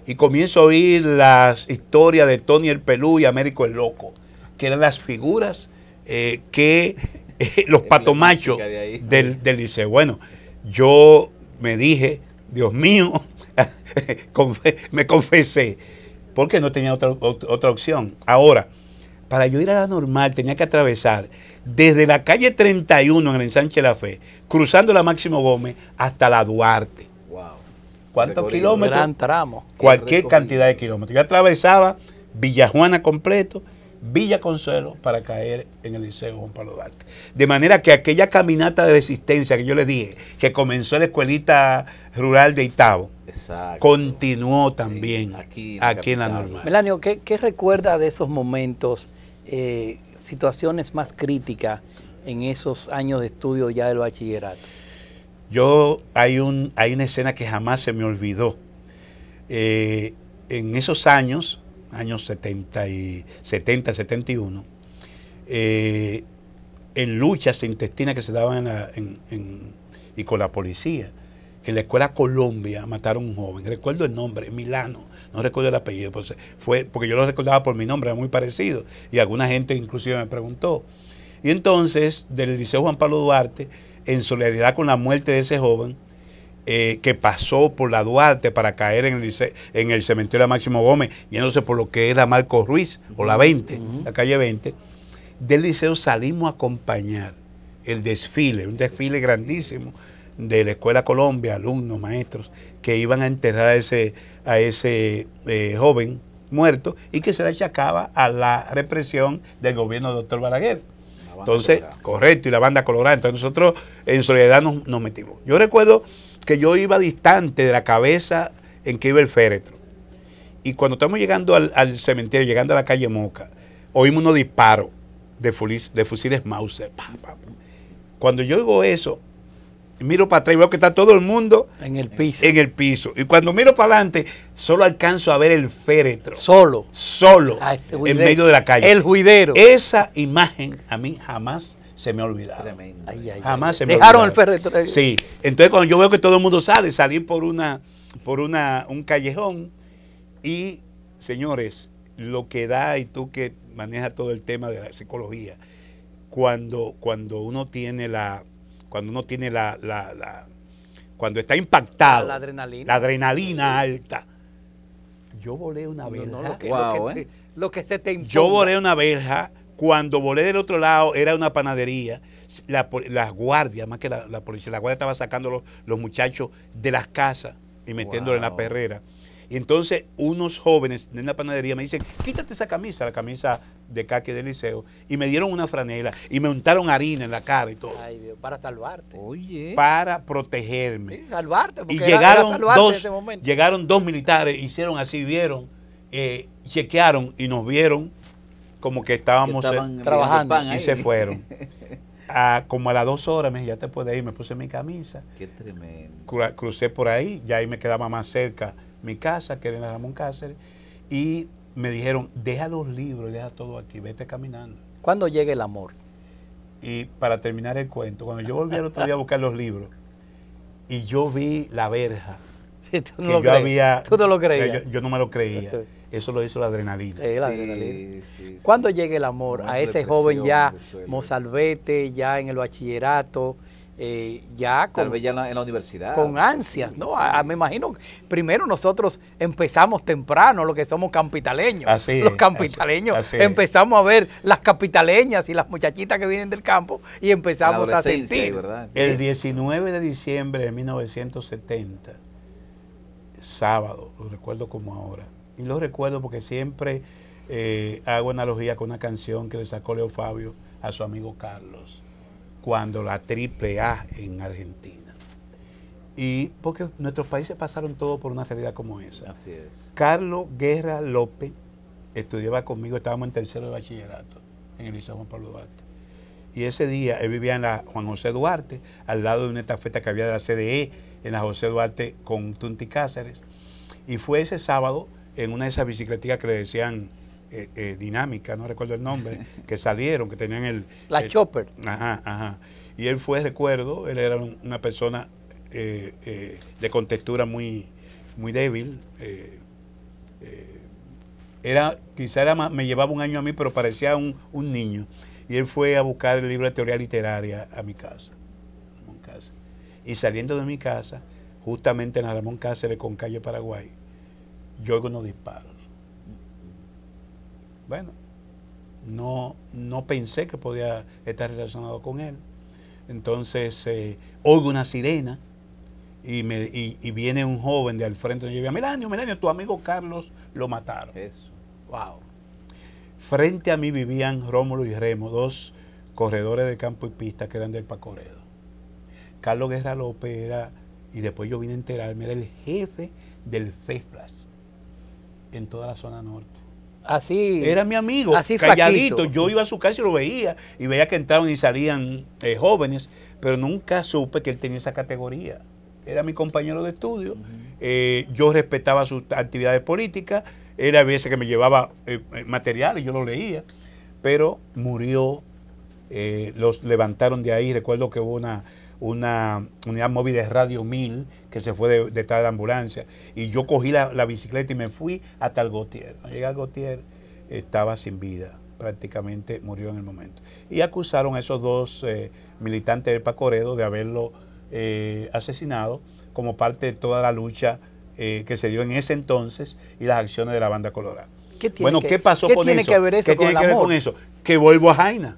[SPEAKER 5] Y comienzo a oír las historias de Tony el Pelú y Américo el Loco, que eran las figuras eh, que eh, los patomachos
[SPEAKER 1] de
[SPEAKER 5] del, del liceo. Bueno, yo me dije, Dios mío, me confesé, porque no tenía otra, ot- otra opción. Ahora, para yo ir a la normal tenía que atravesar desde la calle 31 en el ensanche de la Fe, cruzando la Máximo Gómez hasta la Duarte.
[SPEAKER 1] Wow.
[SPEAKER 5] ¿Cuántos
[SPEAKER 1] Recorrido.
[SPEAKER 5] kilómetros?
[SPEAKER 2] gran tramo.
[SPEAKER 5] Cualquier
[SPEAKER 1] recorrido.
[SPEAKER 5] cantidad de kilómetros. Yo atravesaba Villajuana completo, Villa Consuelo, para caer en el Liceo Juan Pablo Duarte. De manera que aquella caminata de resistencia que yo le dije, que comenzó en la escuelita rural de Itabo,
[SPEAKER 1] Exacto.
[SPEAKER 5] continuó también
[SPEAKER 1] aquí
[SPEAKER 5] aquí,
[SPEAKER 1] en la
[SPEAKER 5] en la
[SPEAKER 1] capital.
[SPEAKER 5] normal.
[SPEAKER 2] Melanio, ¿qué, qué recuerda de esos momentos, eh, situaciones más críticas en esos años de estudio ya del bachillerato?
[SPEAKER 5] Yo, hay, un, hay una escena que jamás se me olvidó. Eh, en esos años, años 70, y, 70 71, eh, en luchas intestinas que se daban en la- en- y con la policía, en la escuela Colombia mataron a un joven. Recuerdo el nombre, Milano, no recuerdo el apellido, pues, fue, porque yo lo recordaba por mi nombre, era muy parecido, y alguna gente inclusive me preguntó. Y entonces, del Liceo Juan Pablo Duarte, en solidaridad con la muerte de ese joven, eh, que pasó por la Duarte para caer en el, lice- en el cementerio de Máximo Gómez, yéndose por lo que era Marcos Ruiz, o la 20, la calle 20, del liceo salimos a acompañar el desfile, un desfile grandísimo de la Escuela Colombia, alumnos, maestros, que iban a enterrar a ese, a ese eh, joven muerto y que se le achacaba a la represión del gobierno del doctor Balaguer. Entonces,
[SPEAKER 1] colorada.
[SPEAKER 5] correcto, y la banda colorada. Entonces nosotros en solidaridad nos, nos metimos. Yo recuerdo que yo iba distante de la cabeza en que iba el féretro. Y cuando estamos llegando al, al cementerio, llegando a la calle Moca, oímos unos disparos de, fulis- de fusiles Mauser. Pa, pa, pa. Cuando yo oigo eso, miro para atrás y veo que está todo el mundo
[SPEAKER 2] En el piso.
[SPEAKER 5] en el piso. Y cuando miro para adelante, solo alcanzo a ver el féretro.
[SPEAKER 2] Solo.
[SPEAKER 5] Solo en
[SPEAKER 2] juidero.
[SPEAKER 5] medio de la calle.
[SPEAKER 2] El juidero.
[SPEAKER 5] Esa imagen a mí jamás se me ha olvidado.
[SPEAKER 1] Tremendo.
[SPEAKER 2] Ay, ay,
[SPEAKER 5] Jamás
[SPEAKER 2] ay.
[SPEAKER 5] se me
[SPEAKER 2] Dejaron el féretro.
[SPEAKER 5] Sí. Entonces cuando yo veo que todo el mundo sale, salir por una, por una, un callejón y, señores, lo que da y tú que manejas todo el tema de la psicología, cuando, cuando uno tiene la, cuando uno tiene la, la- la- cuando está impactado,
[SPEAKER 2] La adrenalina.
[SPEAKER 5] la adrenalina alta. Yo volé una
[SPEAKER 2] No,
[SPEAKER 5] verja.
[SPEAKER 2] no, lo, que,
[SPEAKER 1] Wow,
[SPEAKER 2] lo que
[SPEAKER 1] ¿eh?
[SPEAKER 2] lo que se te imponga.
[SPEAKER 5] Yo volé una verja Cuando volé del otro lado, era una panadería. La, las guardias, más que la, la policía, la guardia estaba sacando los, los muchachos de las casas y metiéndolos en la perrera. Y entonces unos jóvenes de la panadería me dicen, quítate esa camisa, la camisa de caqui del liceo, y me dieron una franela y me untaron harina en la cara y todo,
[SPEAKER 2] Ay, Dios, para salvarte.
[SPEAKER 1] Oye.
[SPEAKER 5] para protegerme.
[SPEAKER 2] Sí, salvarte, porque
[SPEAKER 5] Y
[SPEAKER 2] era- era
[SPEAKER 5] llegaron
[SPEAKER 2] salvarte en
[SPEAKER 5] dos,
[SPEAKER 2] ese momento.
[SPEAKER 5] llegaron dos militares, hicieron así, vieron, eh, chequearon y nos vieron como que estábamos
[SPEAKER 1] Que
[SPEAKER 5] eh,
[SPEAKER 2] trabajando.
[SPEAKER 1] pan
[SPEAKER 5] y se fueron. A- como a las dos horas me dije, ya te puedes ir, me puse mi camisa,
[SPEAKER 1] Qué tremendo.
[SPEAKER 5] cru- crucé por ahí, ya ahí me quedaba más cerca mi casa, que era en la Ramón Cáceres, y me dijeron, deja los libros, deja todo aquí, vete caminando.
[SPEAKER 2] ¿Cuándo llega el amor?
[SPEAKER 5] Y para terminar el cuento, cuando yo volví el otro día a buscar los libros, y yo vi la verja,
[SPEAKER 2] Sí, tú no
[SPEAKER 5] que
[SPEAKER 2] lo
[SPEAKER 5] yo
[SPEAKER 2] crees.
[SPEAKER 5] había...
[SPEAKER 2] Tú no lo creías.
[SPEAKER 5] Yo, yo no me lo creía. Eso lo hizo la adrenalina.
[SPEAKER 2] Sí, la
[SPEAKER 1] Sí,
[SPEAKER 2] adrenalina.
[SPEAKER 1] sí, sí.
[SPEAKER 2] ¿Cuándo llega el amor a
[SPEAKER 1] es
[SPEAKER 2] ese joven ya mozalbete, ya en el bachillerato, eh, ya
[SPEAKER 1] Tal
[SPEAKER 2] con,
[SPEAKER 1] vez ya en la, en la universidad.
[SPEAKER 2] con ansias, ¿no? A- a- me imagino, primero nosotros empezamos temprano, los que somos capitaleños.
[SPEAKER 5] Así
[SPEAKER 2] los capitaleños.
[SPEAKER 5] así- así es.
[SPEAKER 2] empezamos a ver las capitaleñas y las muchachitas que vienen del campo y empezamos a sentir.
[SPEAKER 1] ¿verdad?
[SPEAKER 5] El 19 de diciembre de 1970, sábado, lo recuerdo como ahora. Y lo recuerdo porque siempre eh, hago analogía con una canción que le sacó Leo Fabio a su amigo Carlos, cuando la triple A en Argentina. Y porque nuestros países pasaron todo por una realidad como esa.
[SPEAKER 1] Así es.
[SPEAKER 5] Carlos Guerra López estudiaba conmigo, estábamos en tercero de bachillerato en el Liceo Juan Pablo Duarte. Y ese día él vivía en la Juan José Duarte, al lado de una estafeta que había de la CDE en la José Duarte con Tunti Cáceres. Y fue ese sábado en una de esas bicicletas que le decían eh, eh, dinámica, no recuerdo el nombre, que salieron, que tenían el...
[SPEAKER 2] La
[SPEAKER 5] el-
[SPEAKER 2] chopper.
[SPEAKER 5] Ajá, ajá. Y él fue, recuerdo, él era un- una persona eh, de contextura muy, muy débil. era, quizá era más- me llevaba un año a mí, pero parecía un, un niño. Y él fue a buscar el libro de teoría literaria a mi casa. Y saliendo de mi casa, justamente en la Ramón Cáceres con calle Paraguay, yo oigo unos disparos. Bueno, no, no pensé que podía estar relacionado con él. Entonces, eh, oigo una sirena y, me, y, y viene un joven de al frente y me dice, Melanio, Melanio, tu amigo Carlos lo mataron.
[SPEAKER 1] Eso.
[SPEAKER 2] Wow.
[SPEAKER 5] Frente a mí vivían Rómulo y Remo, dos corredores de campo y pista que eran del Pacoredo. Carlos Guerra López era, y después yo vine a enterarme, era el jefe del FEFLAS en toda la zona norte.
[SPEAKER 2] Así.
[SPEAKER 5] Era mi amigo,
[SPEAKER 2] Así
[SPEAKER 5] calladito. Yo iba a su casa y lo veía, y veía que entraban y salían eh, jóvenes, pero nunca supe que él tenía esa categoría. Era mi compañero de estudio, eh, yo respetaba sus actividades políticas, él a veces que me llevaba eh, eh, material y yo lo leía, pero murió, los levantaron de ahí, recuerdo que hubo una, una unidad móvil de Radio 1000 que se fue de- de la ambulancia y yo cogí la, la bicicleta y me fui hasta el Gautier. Cuando llegué al Gautier estaba sin vida, prácticamente murió en el momento. Y acusaron a esos dos eh, militantes del Pacoredo de haberlo eh, asesinado como parte de toda la lucha eh, que se dio en ese entonces y las acciones de la banda colorada.
[SPEAKER 2] ¿Qué tiene
[SPEAKER 5] Bueno,
[SPEAKER 2] que-
[SPEAKER 5] ¿qué pasó
[SPEAKER 2] qué
[SPEAKER 5] con
[SPEAKER 2] tiene
[SPEAKER 5] eso?
[SPEAKER 2] que ver eso
[SPEAKER 5] ¿Qué
[SPEAKER 2] con
[SPEAKER 5] tiene
[SPEAKER 2] el
[SPEAKER 5] que ver
[SPEAKER 2] amor?
[SPEAKER 5] con eso? Que vuelvo a Jaina.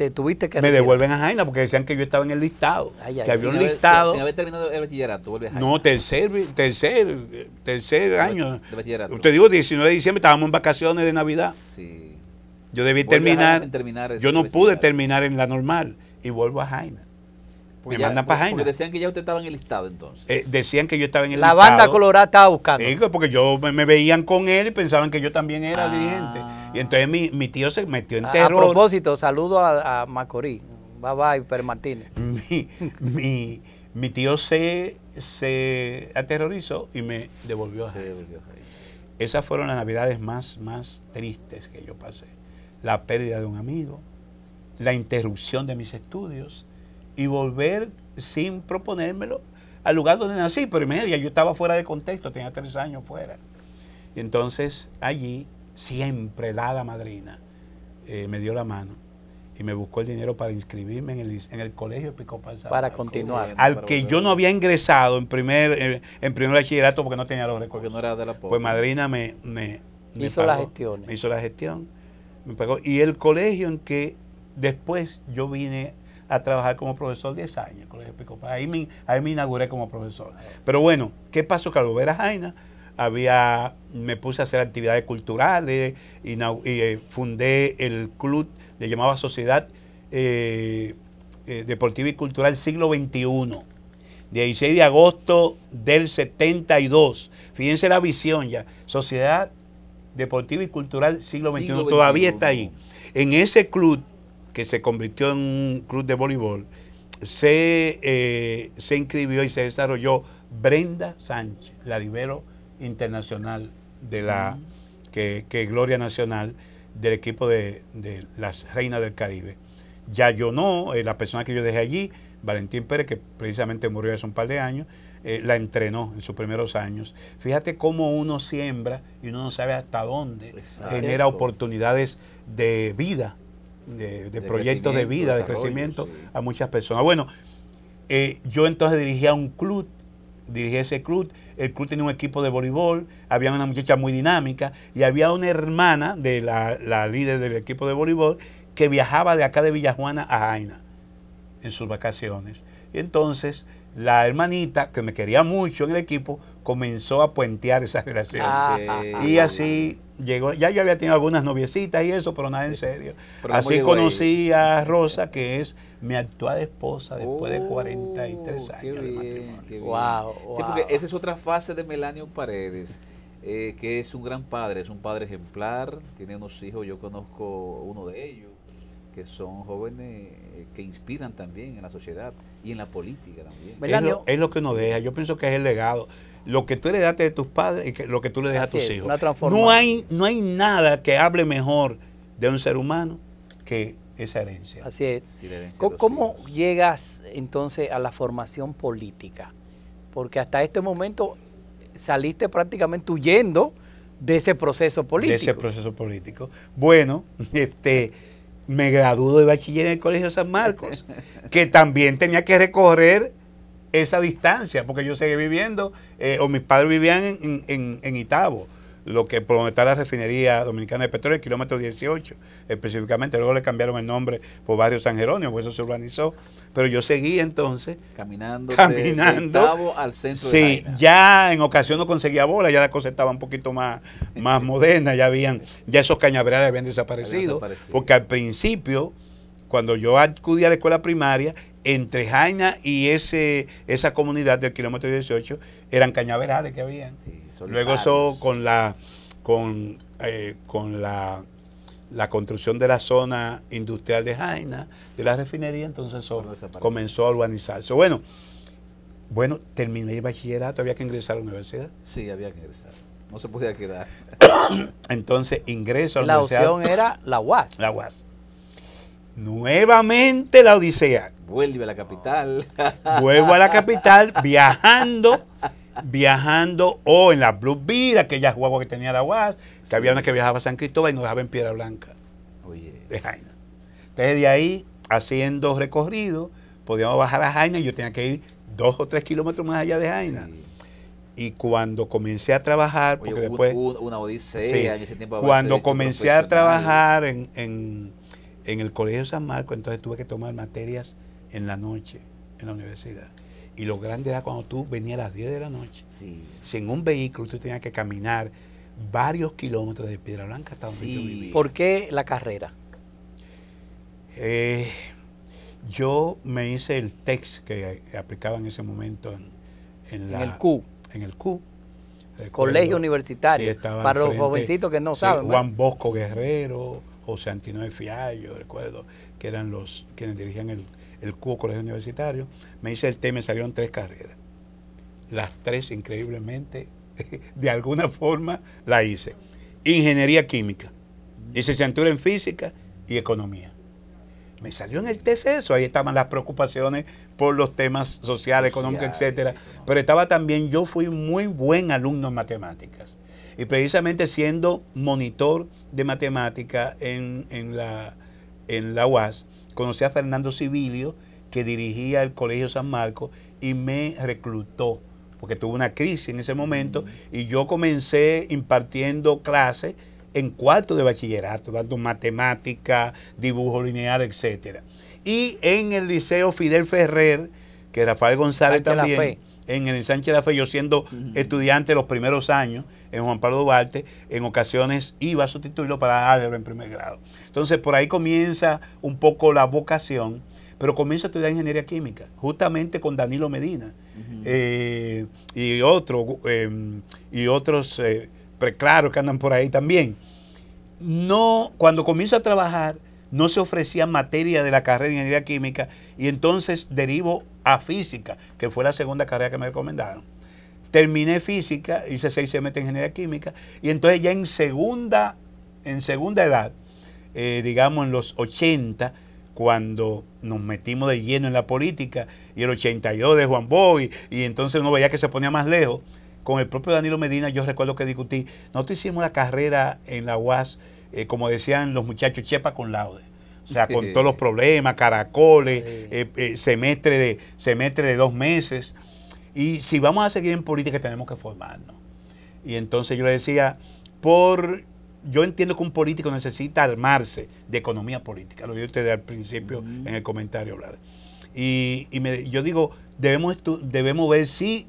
[SPEAKER 2] Te tuviste que
[SPEAKER 5] Me devuelven a Jaina porque decían que yo estaba en el listado.
[SPEAKER 2] Ay, ay,
[SPEAKER 5] que había un
[SPEAKER 1] haber-
[SPEAKER 5] listado.
[SPEAKER 1] Sin haber terminado el bachillerato, vuelve a
[SPEAKER 5] No, tercer, tercer, tercer año.
[SPEAKER 1] de bachillerato.
[SPEAKER 5] Usted dijo 19 de diciembre, estábamos en vacaciones de Navidad.
[SPEAKER 1] Sí.
[SPEAKER 5] Yo debí
[SPEAKER 1] Vuelve Jaina
[SPEAKER 5] terminar. yo no pude terminar en la normal y vuelvo a Jaina.
[SPEAKER 1] Porque
[SPEAKER 5] Me
[SPEAKER 1] ya-
[SPEAKER 5] mandan pa'
[SPEAKER 1] porque
[SPEAKER 5] Jaina.
[SPEAKER 1] decían que ya usted estaba en el listado entonces.
[SPEAKER 5] Eh, decían que yo estaba en el
[SPEAKER 2] La
[SPEAKER 5] listado.
[SPEAKER 2] banda colorada estaba buscando.
[SPEAKER 5] Porque yo me, me veían con él y pensaban que yo también era
[SPEAKER 1] Ah.
[SPEAKER 5] dirigente. Y entonces mi, mi tío se metió en
[SPEAKER 2] a, a
[SPEAKER 5] terror.
[SPEAKER 2] propósito, saludo a, a Macorís. Bye bye, Per Martínez.
[SPEAKER 5] mi, mi, mi tío se, se aterrorizó y me devolvió a
[SPEAKER 1] Se
[SPEAKER 5] Jaina.
[SPEAKER 1] devolvió a Jaina.
[SPEAKER 5] Esas fueron las navidades más, más tristes que yo pasé. La pérdida de un amigo, la interrupción de mis estudios y volver sin proponérmelo al lugar donde nací, pero media, yo estaba fuera de contexto, tenía tres años fuera. Y entonces allí siempre la hada madrina eh, me dio la mano y me buscó el dinero para inscribirme en el, en el colegio Episcopal San
[SPEAKER 2] Para continuar.
[SPEAKER 5] Al
[SPEAKER 1] para
[SPEAKER 5] que
[SPEAKER 1] volver.
[SPEAKER 5] yo no había ingresado en primer, eh, en primer bachillerato porque no tenía los recursos.
[SPEAKER 1] Porque no era de la pobre.
[SPEAKER 5] Pues madrina me, me- me
[SPEAKER 2] Hizo la gestión.
[SPEAKER 5] me hizo la gestión. me pagó. Y el colegio en que después yo vine a trabajar como profesor 10 años, colegio Pico. Ahí me, ahí me inauguré como profesor. Pero bueno, ¿qué pasó? Que volver a Jaina, había, me puse a hacer actividades culturales y, eh, fundé el club, le llamaba Sociedad eh, eh, Deportiva y Cultural Siglo XXI. 16 de agosto del 72. Fíjense la visión ya. Sociedad Deportiva y Cultural Siglo, XXI. Todavía está ahí. En ese club, que se convirtió en un club de voleibol, se, se inscribió y se desarrolló Brenda Sánchez, la libero internacional de la que, que, Gloria Nacional del equipo de, las Reinas del Caribe. Ya yo no, eh, la persona que yo dejé allí, Valentín Pérez, que precisamente murió hace un par de años, eh, la entrenó en sus primeros años. Fíjate cómo uno siembra y uno no sabe hasta dónde genera oportunidades de vida, de, proyectos de vida, de crecimiento a muchas personas. Bueno, eh, yo entonces dirigía un club dirigía ese club. El club tenía un equipo de voleibol, había una muchacha muy dinámica y había una hermana de la, líder del equipo de voleibol que viajaba de acá de Villajuana a Jaina en sus vacaciones. Y entonces la hermanita, que me quería mucho en el equipo, comenzó a puentear esa relación. Ah, y así llegó, ya yo había tenido algunas noviecitas y eso, pero nada en serio. así conocí a Rosa, que es mi actual esposa después de 43 años de matrimonio.
[SPEAKER 1] Wow, Sí, porque esa es otra fase de Melanio Paredes, eh, que es un gran padre, es un padre ejemplar, tiene unos hijos, yo conozco uno de ellos, que son jóvenes eh, que inspiran también en la sociedad y en la política también.
[SPEAKER 5] Es lo, es lo que nos deja, yo pienso que es el legado lo que tú heredaste de tus padres y que, lo que tú le dejas a tus hijos. No hay, no hay nada que hable mejor de un ser humano que esa herencia.
[SPEAKER 2] Así es. ¿Cómo, llegas entonces a la formación política? Porque hasta este momento saliste prácticamente huyendo de ese proceso político.
[SPEAKER 5] De ese proceso político. Bueno, este, me graduó de bachiller en el Colegio San Marcos, que también tenía que recorrer esa distancia, porque yo seguí viviendo, eh, o mis padres vivían en, en, en Itabo lo que por donde está la refinería dominicana de petróleo, el kilómetro 18 específicamente. Luego le cambiaron el nombre por barrio San Jerónimo, por eso se urbanizó. Pero yo seguí entonces
[SPEAKER 1] caminando, caminando al centro.
[SPEAKER 5] Sí, ya en ocasión no conseguía bola, ya la cosa estaba un poquito más, más moderna, ya habían, ya esos cañaverales habían desaparecido, porque al principio, cuando yo acudí a la escuela primaria, entre Jaina y ese, esa comunidad del kilómetro 18 eran cañaverales que habían. Luego eso con la con, eh, con la, la, construcción de la zona industrial de Jaina, de la refinería, entonces eso comenzó a urbanizarse. Bueno, bueno, terminé el bachillerato, había que ingresar a la universidad.
[SPEAKER 1] Sí, había que ingresar. No se podía quedar.
[SPEAKER 5] entonces ingreso a
[SPEAKER 2] la, la universidad. La opción era la UAS.
[SPEAKER 5] La UAS. Nuevamente la Odisea.
[SPEAKER 1] Vuelve a la capital.
[SPEAKER 5] Vuelvo a la capital viajando viajando o en la Blue Beat, aquella guagua que tenía la UAS, que había una que viajaba a San Cristóbal y nos dejaba en Piedra Blanca de Jaina. Entonces de ahí, haciendo recorrido, podíamos bajar a Jaina y yo tenía que ir dos o tres kilómetros más allá de Jaina. Y cuando comencé a trabajar, porque después...
[SPEAKER 1] Una odisea en ese
[SPEAKER 5] tiempo. Cuando comencé a trabajar en, en, en el Colegio San Marcos, entonces tuve que tomar materias en la noche en la universidad. Y lo grande era cuando tú venías a las 10 de la noche. Sí. Si en un vehículo tú tenías que caminar varios kilómetros de Piedra Blanca hasta donde yo vivía.
[SPEAKER 2] ¿Por qué la carrera?
[SPEAKER 5] Eh, yo me hice el TEX que aplicaba en ese momento en,
[SPEAKER 2] la, el Q.
[SPEAKER 5] En el Q.
[SPEAKER 2] Colegio Universitario. para los jovencitos que no saben.
[SPEAKER 5] Juan Bosco Guerrero, José Antino de Fiallo, recuerdo, que eran los quienes dirigían el, el Cubo Colegio Universitario, me hice el tema y me salieron tres carreras. Las tres, increíblemente, de alguna forma, la hice. Ingeniería química, licenciatura en física y economía. Me salió en el test eso, ahí estaban las preocupaciones por los temas sociales, económicos, etcétera. Pero estaba también, yo fui muy buen alumno en matemáticas. Y precisamente siendo monitor de matemática en, en, la, en la UAS, conocí a Fernando Civilio, que dirigía el Colegio San Marcos, y me reclutó, porque tuve una crisis en ese momento, y yo comencé impartiendo clases en cuarto de bachillerato, dando matemática, dibujo lineal, etcétera. Y en el Liceo Fidel Ferrer, que Rafael González
[SPEAKER 2] Sánchez
[SPEAKER 5] también, en el Sánchez La Fe, yo siendo estudiante los primeros años en Juan Pablo Duarte, en ocasiones iba a sustituirlo para álgebra en primer grado. Entonces por ahí comienza un poco la vocación, pero comienzo a estudiar ingeniería química, justamente con Danilo Medina eh, y, otro, eh, y otros eh, preclaros que andan por ahí también. No, cuando comienzo a trabajar, no se ofrecían materia de la carrera de ingeniería química y entonces derivo a física, que fue la segunda carrera que me recomendaron. Terminé física, hice seis semestres de ingeniería química y entonces ya en segunda, en segunda edad, eh, digamos en los 80, cuando nos metimos de lleno en la política y el 82 de Juan Boy y entonces uno veía que se ponía más lejos, con el propio Danilo Medina yo recuerdo que discutí, nosotros hicimos la carrera en la UAS, eh, como decían los muchachos, chepa con laude. O sea, con todos los problemas, caracoles, eh, semestre, de, semestre de dos meses. Y si vamos a seguir en política tenemos que formarnos. Y entonces yo le decía, por yo entiendo que un político necesita armarse de economía política, lo vi usted al principio en el comentario hablar. Y, y me- yo digo, debemos, estu- debemos ver si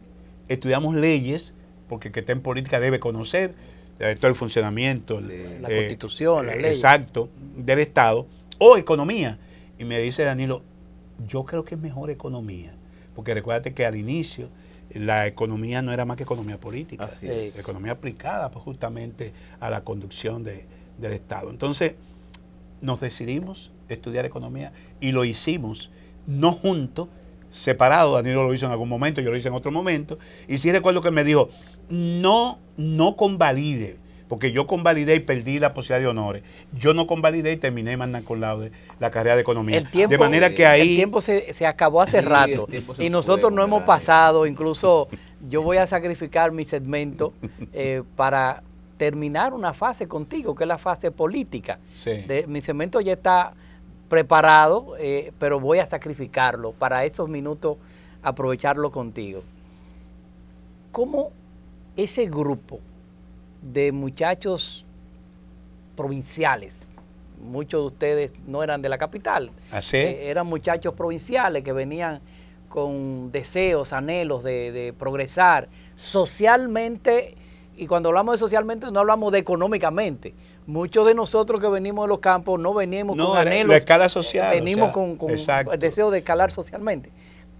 [SPEAKER 5] estudiamos leyes, porque el que está en política debe conocer eh, todo el funcionamiento, el-.
[SPEAKER 2] La
[SPEAKER 5] eh,
[SPEAKER 2] constitución, las
[SPEAKER 5] eh,
[SPEAKER 2] leyes.
[SPEAKER 5] Exacto, del Estado, o economía. Y me dice Danilo, yo creo que es mejor economía, porque recuérdate que al inicio la economía no era más que economía política,
[SPEAKER 1] Así
[SPEAKER 2] es.
[SPEAKER 5] economía aplicada pues, justamente a la conducción de- del Estado. Entonces, nos decidimos estudiar economía y lo hicimos, no juntos, separado, Danilo lo hizo en algún momento, yo lo hice en otro momento, y sí recuerdo que me dijo, no, no convalide, porque yo convalidé y perdí la posibilidad de honores. Yo no convalidé y terminé mandan con laude la carrera de economía.
[SPEAKER 2] El tiempo,
[SPEAKER 5] de manera que
[SPEAKER 2] el
[SPEAKER 5] ahí...
[SPEAKER 2] tiempo se, se acabó hace
[SPEAKER 1] Sí, el
[SPEAKER 2] rato y
[SPEAKER 1] nos
[SPEAKER 2] nosotros no hemos pasado, incluso yo voy a sacrificar mi segmento eh, para terminar una fase contigo, que es la fase política.
[SPEAKER 5] Sí.
[SPEAKER 2] De- mi segmento ya está preparado, eh, pero voy a sacrificarlo para esos minutos, aprovecharlo contigo. ¿Cómo ese grupo de muchachos provinciales, muchos de ustedes no eran de la capital,
[SPEAKER 5] Así.
[SPEAKER 2] eh, eran muchachos provinciales que venían con deseos, anhelos de, de progresar socialmente, y cuando hablamos de socialmente no hablamos de económicamente. Muchos de nosotros que venimos de los campos no venimos
[SPEAKER 5] No,
[SPEAKER 2] con anhelos.
[SPEAKER 5] la escala social,
[SPEAKER 2] Venimos
[SPEAKER 5] o sea,
[SPEAKER 2] con, el deseo de escalar socialmente.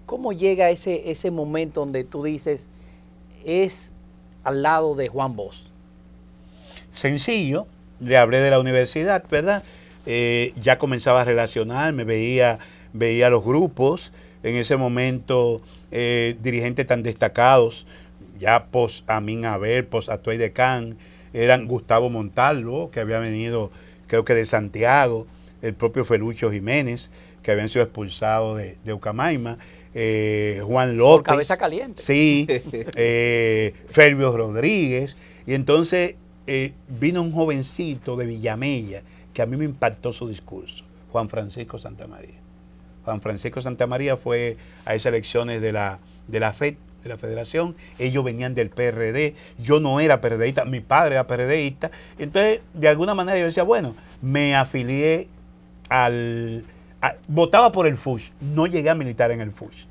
[SPEAKER 2] ¿Cómo llega ese, ese momento donde tú dices, es al lado de Juan Bosch?
[SPEAKER 5] Sencillo, le hablé de la universidad, ¿verdad? Eh, ya comenzaba a relacionarme, veía, veía los grupos, en ese momento eh, dirigentes tan destacados, ya pos Amin Abel, pos Atuay de Can, eran Gustavo Montalvo, que había venido creo que de Santiago, el propio Felucho Jiménez, que habían sido expulsados de, de Ucamaima, eh, Juan López.
[SPEAKER 2] cabeza caliente.
[SPEAKER 5] Sí, eh, Fervio Rodríguez. Y entonces eh, vino un jovencito de Villamella que a mí me impactó su discurso, Juan Francisco Santamaría. Juan Francisco Santamaría fue a esas elecciones de la, de la FED, de la Federación. Ellos venían del PRD. Yo no era PRDista, mi padre era PRDista. Entonces, de alguna manera yo decía, bueno, me afilié al... votaba por el FUSH, no llegué a militar en el FUSH.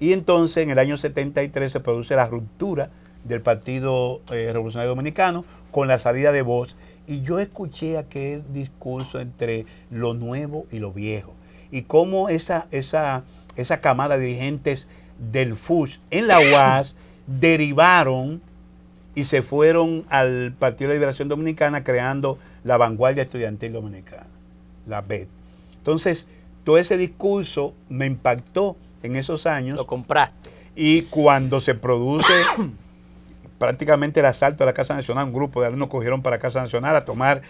[SPEAKER 5] Y entonces en el año 73 se produce la ruptura del Partido eh, Revolucionario Dominicano con la salida de Voz. Y yo escuché aquel discurso entre lo nuevo y lo viejo. Y cómo esa, esa, esa camada de dirigentes del FUS en la UAS derivaron y se fueron al Partido de Liberación Dominicana creando la Vanguardia Estudiantil Dominicana, la BED. Entonces, todo ese discurso me impactó en esos años.
[SPEAKER 2] Lo compraste.
[SPEAKER 5] Y cuando se produce prácticamente el asalto a la Casa Nacional, un grupo de alumnos cogieron para la Casa Nacional a tomar,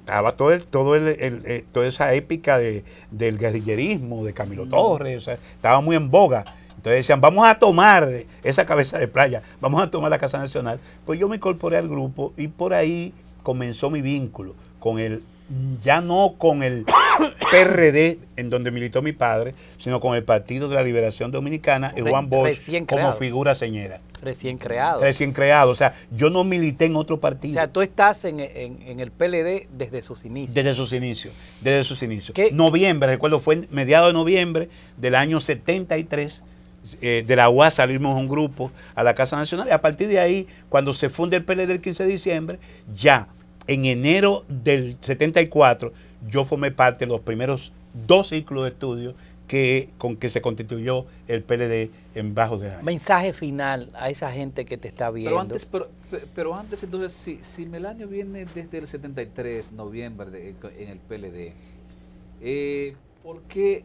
[SPEAKER 5] estaba todo el, todo el, el- eh, toda esa épica de, del guerrillerismo, de Camilo Torres, o sea, estaba muy en boga. Entonces decían, vamos a tomar esa cabeza de playa, vamos a tomar la Casa Nacional. Pues yo me incorporé al grupo y por ahí comenzó mi vínculo con el, ya no con el PRD, en donde militó mi padre, sino con el Partido de la Liberación Dominicana
[SPEAKER 2] Re-
[SPEAKER 5] Juan Bosch como figura señera.
[SPEAKER 2] Recién creado.
[SPEAKER 5] Recién creado. O sea, yo no milité en otro
[SPEAKER 2] O
[SPEAKER 5] partido.
[SPEAKER 2] sea, tú estás en, en- en el PLD desde sus inicios.
[SPEAKER 5] Desde sus inicios, desde sus inicios.
[SPEAKER 2] ¿Qué?
[SPEAKER 5] Noviembre, recuerdo, fue mediados de noviembre del año 73. eh, de la UAS salimos un grupo a la Casa Nacional y a partir de ahí, cuando se funde el PLD el 15 de diciembre, ya en enero del 74, yo formé parte de los primeros dos ciclos de estudio que, con que se constituyó el PLD en Bajos de Año.
[SPEAKER 2] Mensaje final a esa gente que te está viendo.
[SPEAKER 1] Pero antes, pero, pe- pero antes entonces, si, si Melanio viene desde el 73, noviembre, de- en el PLD, eh, ¿por qué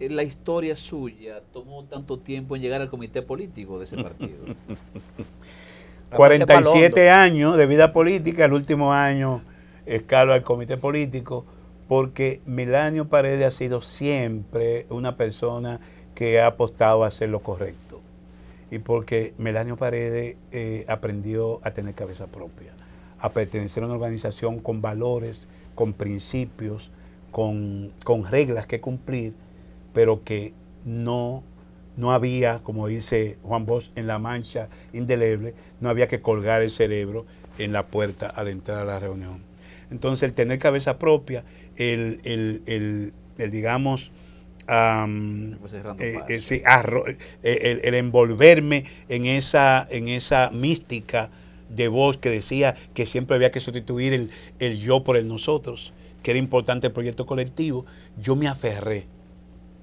[SPEAKER 1] eh, la historia suya tomó tanto tiempo en llegar al comité político de ese partido?
[SPEAKER 5] 47 años de vida política, el último año escalo al comité político, porque Milanio Paredes ha sido siempre una persona que ha apostado a hacer lo correcto. Y porque Melanio Paredes eh, aprendió a tener cabeza propia, a pertenecer a una organización con valores, con principios, con, con reglas que cumplir, pero que no, no había, como dice Juan Bosch, en la mancha indeleble, no había que colgar el cerebro en la puerta al entrar a la reunión. Entonces, el tener cabeza propia, el, el- el- el, digamos, eh, eh, sí, arro- eh, el, el envolverme en esa, en esa mística de voz que decía que siempre había que sustituir el, el yo por el nosotros, que era importante el proyecto colectivo, yo me aferré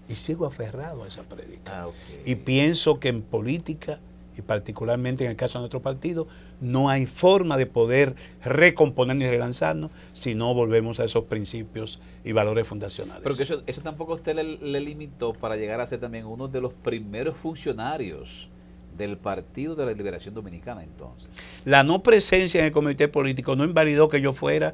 [SPEAKER 5] y sigo aferrado a esa prédica.
[SPEAKER 1] Ah.
[SPEAKER 5] Y pienso que en política, y particularmente en el caso de nuestro partido, no hay forma de poder recomponer ni relanzarnos si no volvemos a esos principios y valores fundacionales.
[SPEAKER 1] Pero que eso, eso tampoco a usted le, le limitó para llegar a ser también uno de los primeros funcionarios del Partido de la Liberación Dominicana entonces.
[SPEAKER 5] La no presencia en el comité político no invalidó que yo fuera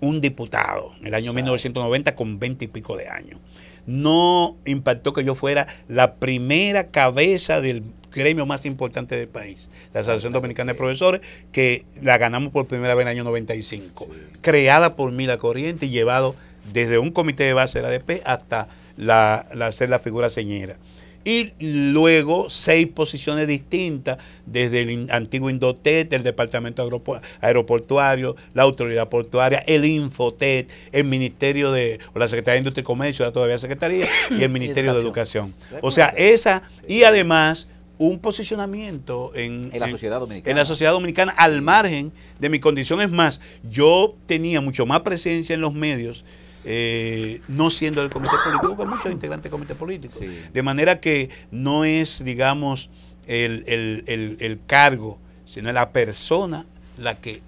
[SPEAKER 5] un diputado en el año
[SPEAKER 1] Exacto.
[SPEAKER 5] 1990 con 20 y pico de años. No impactó que yo fuera la primera cabeza del gremio más importante del país, la Asociación Dominicana de Profesores, que la ganamos por primera vez en el año 95, creada por Mila Corriente y llevado desde un comité de base de la ADP hasta la, la- ser la figura señera. Y luego seis posiciones distintas, desde el antiguo Indotet, el Departamento Aeropo- Aeroportuario, la Autoridad Portuaria, el Infotet, el Ministerio de, o la Secretaría de Industria y Comercio, era todavía Secretaría, y el Ministerio de Educación. O sea, esa, y además un posicionamiento en,
[SPEAKER 1] En la sociedad dominicana.
[SPEAKER 5] en la sociedad dominicana al margen de mi condición. Es más, yo tenía mucho más presencia en los medios, eh, no siendo del comité político, que muchos integrantes del comité político.
[SPEAKER 1] Sí.
[SPEAKER 5] De manera que no es, digamos, el, el- el- el cargo, sino la persona la que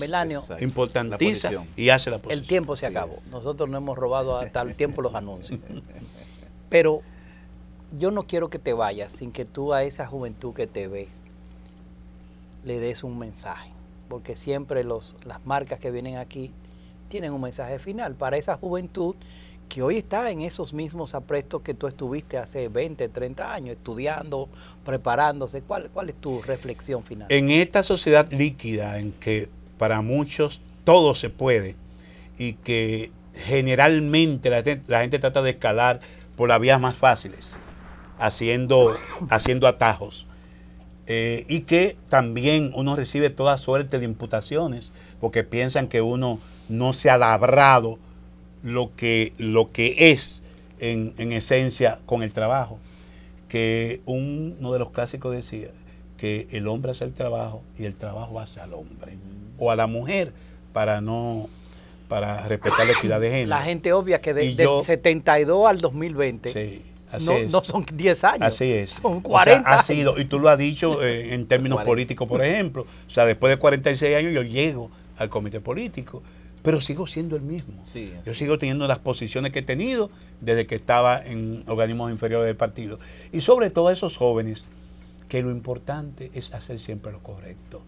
[SPEAKER 2] Melanio,
[SPEAKER 1] Exacto.
[SPEAKER 5] importantiza y hace la posición.
[SPEAKER 2] el tiempo se acabó.
[SPEAKER 1] es.
[SPEAKER 2] Nosotros no hemos robado hasta el tiempo los anuncios. Pero yo no quiero que te vayas sin que tú a esa juventud que te ve le des un mensaje. Porque siempre los, las marcas que vienen aquí tienen un mensaje final para esa juventud que hoy está en esos mismos aprestos que tú estuviste hace 20, 30 años, estudiando, preparándose. ¿Cuál, cuál es tu reflexión final?
[SPEAKER 5] En esta sociedad líquida en que para muchos todo se puede y que generalmente la gente, trata de escalar por las vías más fáciles, haciendo, haciendo atajos, eh, y que también uno recibe toda suerte de imputaciones porque piensan que uno no se ha labrado lo que, lo que es en, en esencia con el trabajo. Que un- uno de los clásicos decía que el hombre hace el trabajo y el trabajo hace al hombre o a la mujer para no para respetar la equidad de género.
[SPEAKER 2] La gente obvia que de- del
[SPEAKER 5] yo-
[SPEAKER 2] 72 al 2020
[SPEAKER 5] Sí, así
[SPEAKER 2] no, no son 10 años.
[SPEAKER 5] Así es.
[SPEAKER 2] Son
[SPEAKER 5] O sea,
[SPEAKER 2] 40
[SPEAKER 5] ha sido, y tú lo has dicho eh, en términos
[SPEAKER 1] 40.
[SPEAKER 5] políticos, por ejemplo. O sea, después de 46 años yo llego al comité político, pero sigo siendo el mismo.
[SPEAKER 1] Sí,
[SPEAKER 5] yo sigo teniendo las posiciones que he tenido desde que estaba en organismos inferiores del partido. Y sobre todo a esos jóvenes, que lo importante es hacer siempre lo correcto,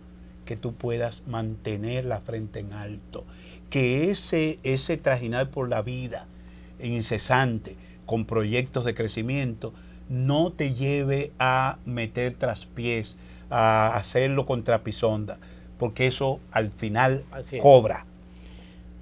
[SPEAKER 5] que tú puedas mantener la frente en alto, que ese, ese trajinar por la vida incesante, con proyectos de crecimiento, no te lleve a meter traspiés, a hacerlo contra pisonda, porque eso al final
[SPEAKER 2] es.
[SPEAKER 5] cobra.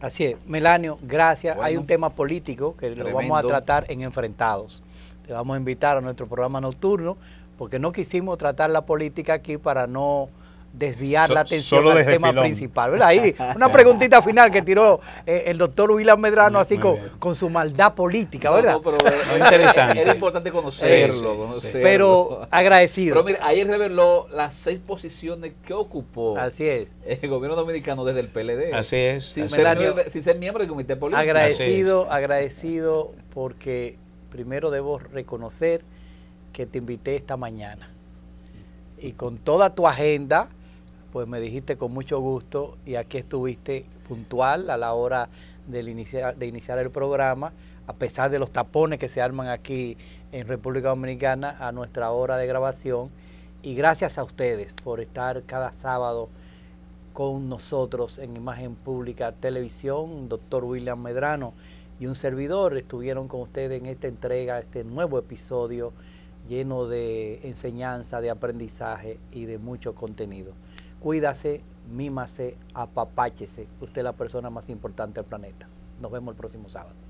[SPEAKER 2] Así es, Melanio, gracias. Hay un tema político que lo vamos a tratar en Enfrentados. Te vamos a invitar a nuestro programa nocturno porque no quisimos tratar la política aquí para no desviar
[SPEAKER 5] So-
[SPEAKER 2] la atención al tema principal. ¿verdad? Ahí, una preguntita final que tiró eh, el doctor William Medrano
[SPEAKER 5] Muy-
[SPEAKER 2] así
[SPEAKER 5] muy
[SPEAKER 2] con, con su maldad política, ¿verdad?
[SPEAKER 1] no, pero era-
[SPEAKER 5] Muy interesante.
[SPEAKER 1] Era importante conocerlo,
[SPEAKER 5] Sí, sí,
[SPEAKER 1] conocerlo.
[SPEAKER 2] Pero agradecido.
[SPEAKER 1] Pero mira, ahí reveló las seis posiciones que ocupó
[SPEAKER 2] Así es.
[SPEAKER 1] el gobierno dominicano desde el PLD.
[SPEAKER 5] Así es.
[SPEAKER 1] Sin,
[SPEAKER 5] así
[SPEAKER 1] ser,
[SPEAKER 5] es.
[SPEAKER 1] Sin ser miembro del comité político.
[SPEAKER 2] Agradecido, agradecido porque primero debo reconocer que te invité esta mañana. Y con toda tu agenda, pues me dijiste con mucho gusto y aquí estuviste puntual a la hora del iniciar, de iniciar el programa, a pesar de los tapones que se arman aquí en República Dominicana a nuestra hora de grabación. Y gracias a ustedes por estar cada sábado con nosotros en Imagen Pública Televisión, doctor William Medrano y un servidor estuvieron con ustedes en esta entrega, este nuevo episodio lleno de enseñanza, de aprendizaje y de mucho contenido. Cuídase, mímase, apapáchese. Usted es la persona más importante del planeta. Nos vemos el próximo sábado.